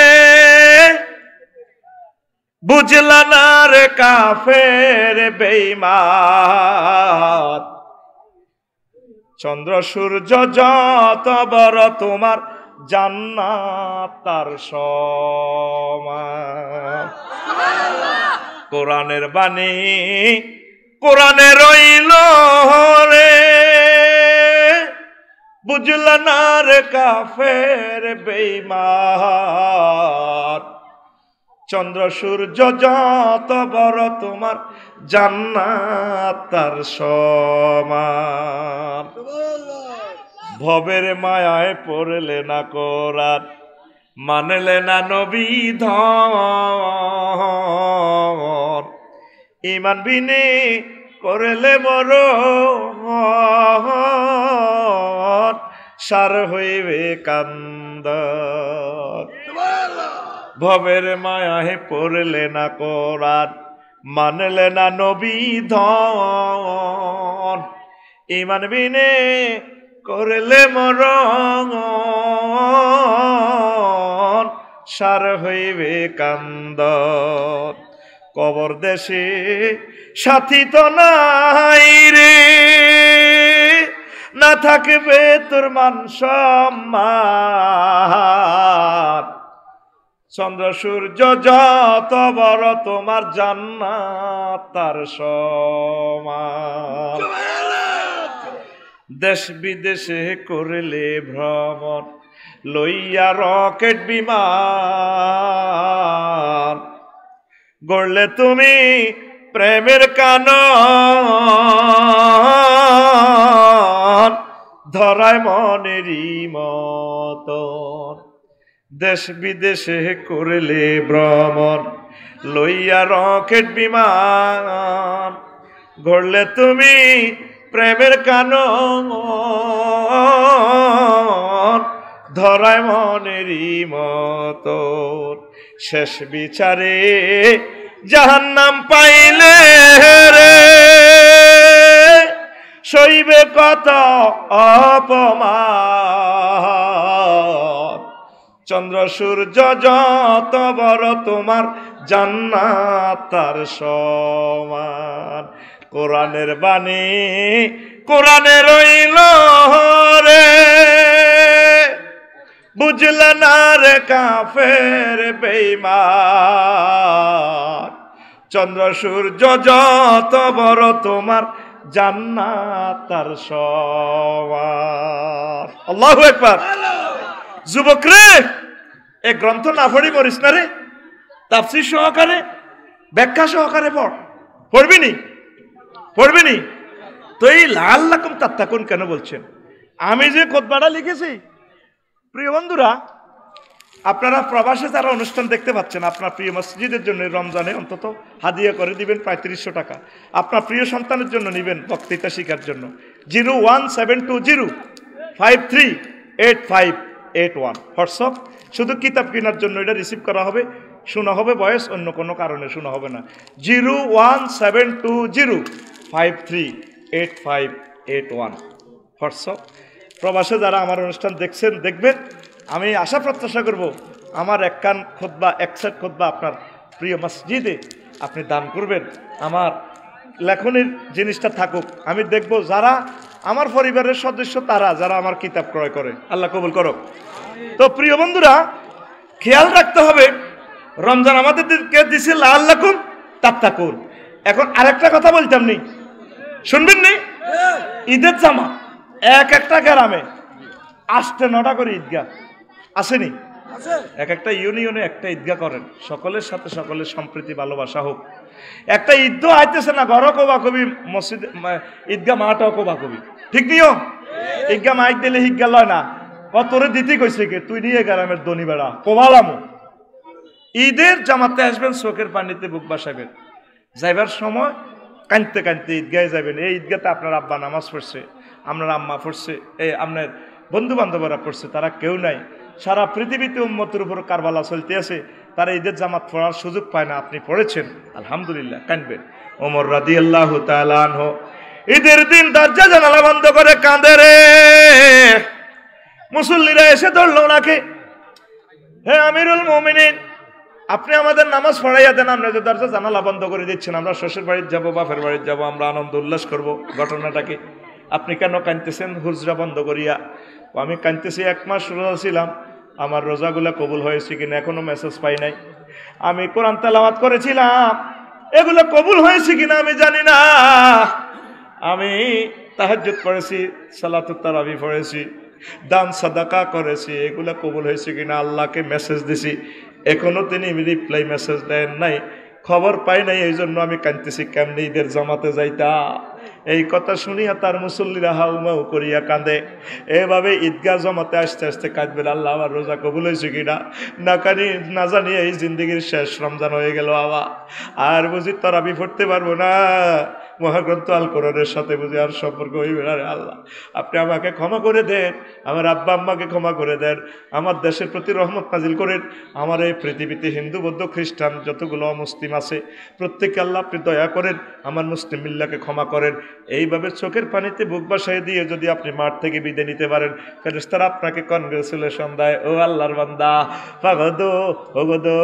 বুঝলা না রে কাফের বেইমান চন্দ্র সূর্য যত বড় তোমার জান্নাত, তার সমান। কোরআনের বাণী, কোরআনে রইল রে। বুঝল না রে কাফের বেইমান চন্দ্র সূর্য যত বড় তোমার, জান্নাত তার সমান। ভবের মায়ায় পড়লে না কোরআন মানলে না নবী ধন। ইমান বিনে করলে বড় সার হইবে কান্দ। ভবের মায়ায় পড়লে না কোরআন মানলে না নবী ধন। ইমান বিনে করলে মরণ। সার হইবে কান্দ। কবর দেশে সাথী তো নাই রে। না থাকবে তোর মান সম্মান। চন্দ্র, সূর্য, যত বড় তোমার জান্নাত, তার সমান। দেশ বিদেশে করলে ভ্রমণ, লইয়া রকেট বিমান। গড়লে তুমি প্রেমের কান ধরায় মনেরই মতন। দেশ বিদেশে করলে ভ্রমণ, লইয়া রকেট বিমান। গড়লে তুমি প্রেমের কানন, ধরায় মনেরই মতন। শেষ বিচারে জাহান্নাম পাইলে রে। সইবে কত অপমান। চন্দ্র সূর্য যত বড় তোমার জান্নাত, তার সমান। কোরআনের বাণী, কোরআনে রইল রে। বুঝল না রে কাফের বেইমান চন্দ্র সূর্য যত বড় তোমার জান্নাত তার সমান আল্লাহু একবার যুবক রে, এ গ্রন্থ না পড়ি মরিস না রে। তাফসির সহকারে, ব্যাখ্যা সহকারে পড়। পড়বি নি? পড়বি নি? তো এই লাল লাকম তাত্তাকুন কেন বলছেন? আমি যে কোদবাটা লিখেছি, প্রিয় বন্ধুরা আপনারা প্রবাসে যারা অনুষ্ঠান দেখতে পাচ্ছেন, আপনার প্রিয় মসজিদের জন্য রমজানে অন্তত হাদিয়া করে দিবেন পঁয়ত্রিশশো টাকা। আপনার প্রিয় সন্তানের জন্য নেবেন বক্তৃতা শিখার জন্য। Zero one seven two zero five three eight five eight one. WhatsApp? শুধু কিতাব কেনার জন্য এটা রিসিভ করা হবে। শোনা হবে বয়স, অন্য কোনো কারণে শোনা হবে না। Zero one seven two zero five three eight five eight one. WhatsApp? প্রবাসে যারা আমার অনুষ্ঠান দেখছেন, দেখবেন আমি আশা প্রত্যাশা করব আমার এক কান খোদবা এক সেট খোদবা আপনার প্রিয় মসজিদে আপনি দান করবেন। আমার লেখনের জিনিসটা থাকুক। আমি দেখব যারা আমার পরিবারের সদস্য, তারা যারা আমার কিতাব ক্রয় করে। আল্লাহ কবুল করো তো প্রিয় বন্ধুরা, খেয়াল রাখতে হবে, রমজান আমাদেরকে দিছে লাল তার তাত্তাকুন এখন আরেকটা কথা বলতাম নি। শুনবেন নি? ঈদের জামা এক একটা গ্রামে আটটা নটা করে ঈদগাহ। আসেনি? এক একটা ইউনিয়নে একটা ঈদগাহ করেন। সকলের সাথে সকলের সম্প্রীতি ভালোবাসা হোক। একটা ঈদ আইতেছে না ঘর কবা কবি মসজিদ ঈদগাহ মাটাও কবা কবি ঠিক। নিও ঈদগাহ মাইক দিলে হিগা লয় না। কতরে দিতে কইছে কে? তুই নিয়ে গ্রামের দনি বেড়া। কোবালামো। ঈদের জামাতে আসবেন চোখের পানিতে বুক বাসাবেন। যাইবার সময় কাঁদতে কাঁদতে ঈদগাহে যাবেন এই ঈদগাতে আপনার আব্বা নামাজ পড়ছে আপনার আম্মা পড়ছে এই আপনার বন্ধু বান্ধবরা পড়ছে তারা কেউ নাই। সারা পৃথিবীতে উম্মতের উপর কারবালা চলতে আছে তারা ঈদের জামাত পড়ার সুযোগ পায় না, আপনি পড়েছেন। আলহামদুলিল্লাহ কাঁদবেন ওমর রাদি আল্লাহ ঈদের দিন দরজা জানালা বন্ধ করে কাঁদে রে। মুসল্লিরা এসে ধরলো ওনাকে, হে আমিরুল মোমিনিন, আপনি আমাদের নামাজ পড়াইয়া দেন, আমরা যে দরজা জানালা বন্ধ করে দিচ্ছেন, আমরা শ্বশুর বাড়ির যাব, বাপের বাড়ির যাব, আমরা আনন্দ উল্লাস করব, ঘটনাটাকে আপনি কেন কাঁদতেছেন? হুজরা বন্ধ করিয়া। আমি কাঁদতেছি, এক মাস রোজা ছিলাম আমার রোজাগুলা কবুল হয়েছে কিনা এখনও মেসেজ পাই নাই। আমি কোরআন তেলাওয়াত করেছিলাম, এগুলো কবুল হয়েছে কিনা আমি জানি না। আমি তাহাজ্জুদ পড়েছি, সালাতুত তারাবি পড়েছি, দান সাদাকা করেছি, এগুলা কবুল হয়েছে কিনা আল্লাহকে মেসেজ দিছি। এখনও তিনি রিপ্লাই মেসেজ দেন নাই, খবর পাই নাই এই জন্য আমি কাঁদতেছি, কেমনি ঈদের জামাতে যাইতা? এই কথা শুনিয়া তার মুসল্লিরা হাউমাউ করিয়া কাঁদে। এভাবে ঈদগাহ জমাতে আস্তে আস্তে কাঁদবেন আল্লাহ আমার রোজা কবুল হয়েছে কিনা? না কানি, না জানি এই জিন্দগির শেষ রমজান হয়ে গেল আবার। আর বুঝি তরাবি পড়তে পারব না। মহাগ্রন্থ আল কোরআনের সাথে বুঝি আর সম্পর্ক হইবে না রে আল্লাহ। আপনি আমাকে ক্ষমা করে দেন, আমার আব্বা আম্মাকে ক্ষমা করে দেন, আমার দেশের প্রতি রহমত নাজিল করেন, আমার এই পৃথিবীতে হিন্দু, বৌদ্ধ, খ্রিস্টান যতগুলো মুসলিম আছে, প্রত্যেককে আল্লাহ আপনি দয়া করেন, আমার মুসলিম মিল্লাকে ক্ষমা করেন। এইভাবে চোখের পানিতে বুক বাসায় দিয়ে যদি আপনি মাঠ থেকে বিদায় নিতে পারেন ফেরেস্তারা আপনাকে কনগ্রেচুলেশন দেয়। ও আল্লাহর বান্দা, ফাগদো ও গদো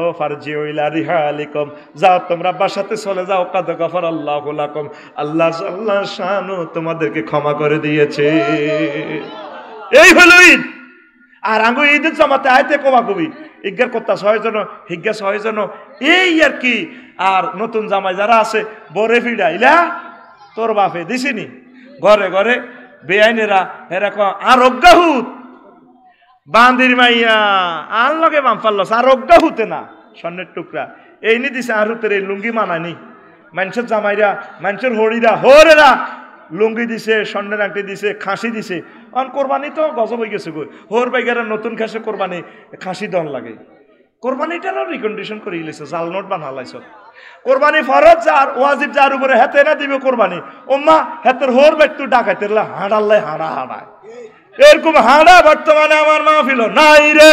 ও ফারজি ওইলা রিহা আলিকম যাও, তোমরা বাসাতে চলে যাও কাদ গফর আল্লাহ লাকুম। আল্লাহ আল্লাহ শানু তোমাদেরকে ক্ষমা করে দিয়েছে। এই হলো ঈদ। আর আঙ্গু ঈদের জামাতে আয়তে কমা কবি। ইজ্ঞার কর্তা ছয় জন হিজ্ঞা ছয় এই আর কি। আর নতুন জামাই যারা আছে, বরে ফিডা, ইলা তোর বাপে দিছিনি। ঘরে ঘরে বেআইনেরা এরকম আর অজ্ঞাহুত বান্দির মাইয়া আর লগে বাম পারল আর অজ্ঞাহুতে না, স্বর্ণের টুকরা। এই নি দিছে আর হুতের এই লুঙ্গি মানানি। মানুষের জামাইরা মানুষের হরিরা হরেরা লুঙ্গি দিছে স্বর্ণের আংটি দিছে খাসি দিছে। অন কোরবানি তো গজব হয়ে গেছে গো। হোর বাইগারা নতুন খাসে কোরবানি খাসি দন লাগে। কোরবানিটারও রিকন্ডিশন করে ইলেছে জাল নোট বানালাইছ কোরবানি ফরজ যার ওয়াজিব যার উপরে হেতে না দিবে কোরবানি। ওম্মা হেতের হোর ব্যক্তি ডাকাইতে হাঁড়াল্লাই হাঁড়া হাঁড়ায়। এরকম হাঁড়া বর্তমানে আমার মাহফিল নাই রে।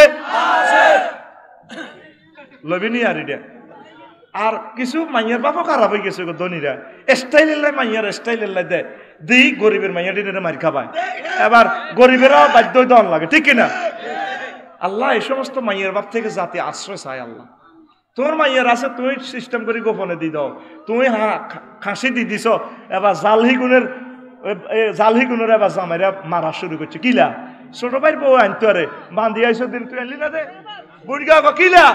লবিনি আর এটা আর কিছু মাইয়ার বাপও খারাপ হয়ে গেছে ধনীরা। স্টাইল এলাই মাইয়ার স্টাইল এলাই দেয় দি। গরিবের মাইয়া দিনের মারি খাবায়। এবার গরিবেরাও বাধ্য দন লাগে, ঠিক কিনা? আল্লাহ এই সমস্ত মাইয়ের বাপ থেকে জাতি আশ্রয় চায় আল্লাহ। তোমার মাইয়ের আছে তুমি সিস্টেম করে গোপনে দি দাও। তুমি খাসি দি দিছ, এবার জালহি গুণের জালহি গুণের এবার জামাইরা মারা শুরু করছে। কিলা? ছোট ভাই বউ আনতো আরে বান্ধি আইসো দিন তুই আনলি না দে? বুড়িগা কিলা?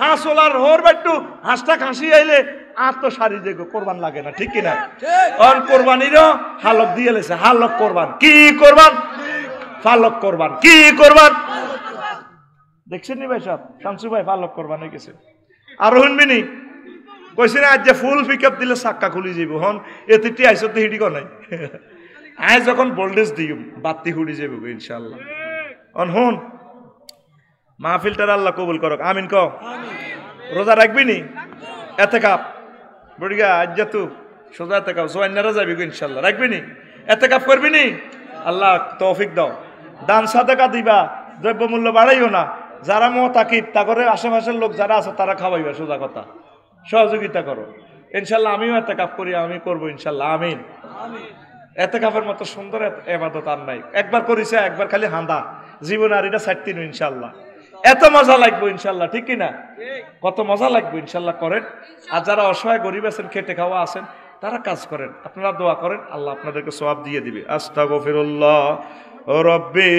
হাঁস ওলার হোর বাট্টু হাঁসটা খাসি আইলে আর তো সারি যে কোরবান লাগে না ঠিক কিনা? অন কোরবানিরও হালক দিয়ে লেছে হালক কোরবান। কি কোরবান? ফালক কোরবান। কি কোরবান? দেখছেন নি ভাই সব? শামসু ভাই ফালক কোরবান হয়ে গেছে। আর শুনবিনি কইছে না আজ যে ফুল পিক আপ দিলে চাক্কা খুলি যাব হন এতে আইসো তো হিডি নাই। আয় যখন ভোল্টেজ দিই বাতি হুড়ি যাব ইনশাল্লাহ অন হন মাহফিলটার আল্লাহ কবুল করক। আমিন ক রোজা রাখবি নি? এতে কাপ বড়িয়া আজ যা তু। সোজা এতে কাপ সোয়ান্নারা যাবি ইনশাল্লাহ। রাখবি নি? এতে কাপ করবি নি? আল্লাহ তৌফিক দাও। দান সাদাকা দিবা। দ্রব্যমূল্য বাড়াইও না। যারা মতাকিব তা করে আশেপাশের লোক যারা আছে তারা খাওয়াইবা সোজা কথা। সহযোগিতা করো। ইনশাল্লাহ আমিও এতে কাপ করি আমি করব ইনশাল্লাহ। আমিন। এতে কাপের মতো সুন্দর এবাদত আর নাই। একবার করিছে একবার খালি হাঁদা। জীবন আর এটা সাইড তিন ইনশাল্লাহ। এত মজা লাগবে ইনশাল্লাহ ঠিক কিনা? কত মজা লাগবে ইনশাল্লাহ করেন। আর যারা অসহায় গরিব আছেন খেটে খাওয়া আছেন তারা কাজ করেন। আপনারা দোয়া করেন আল্লাহ আপনাদেরকে সবাব দিয়ে দিবে। আস্তা গফিরুল্লাহ রব্বে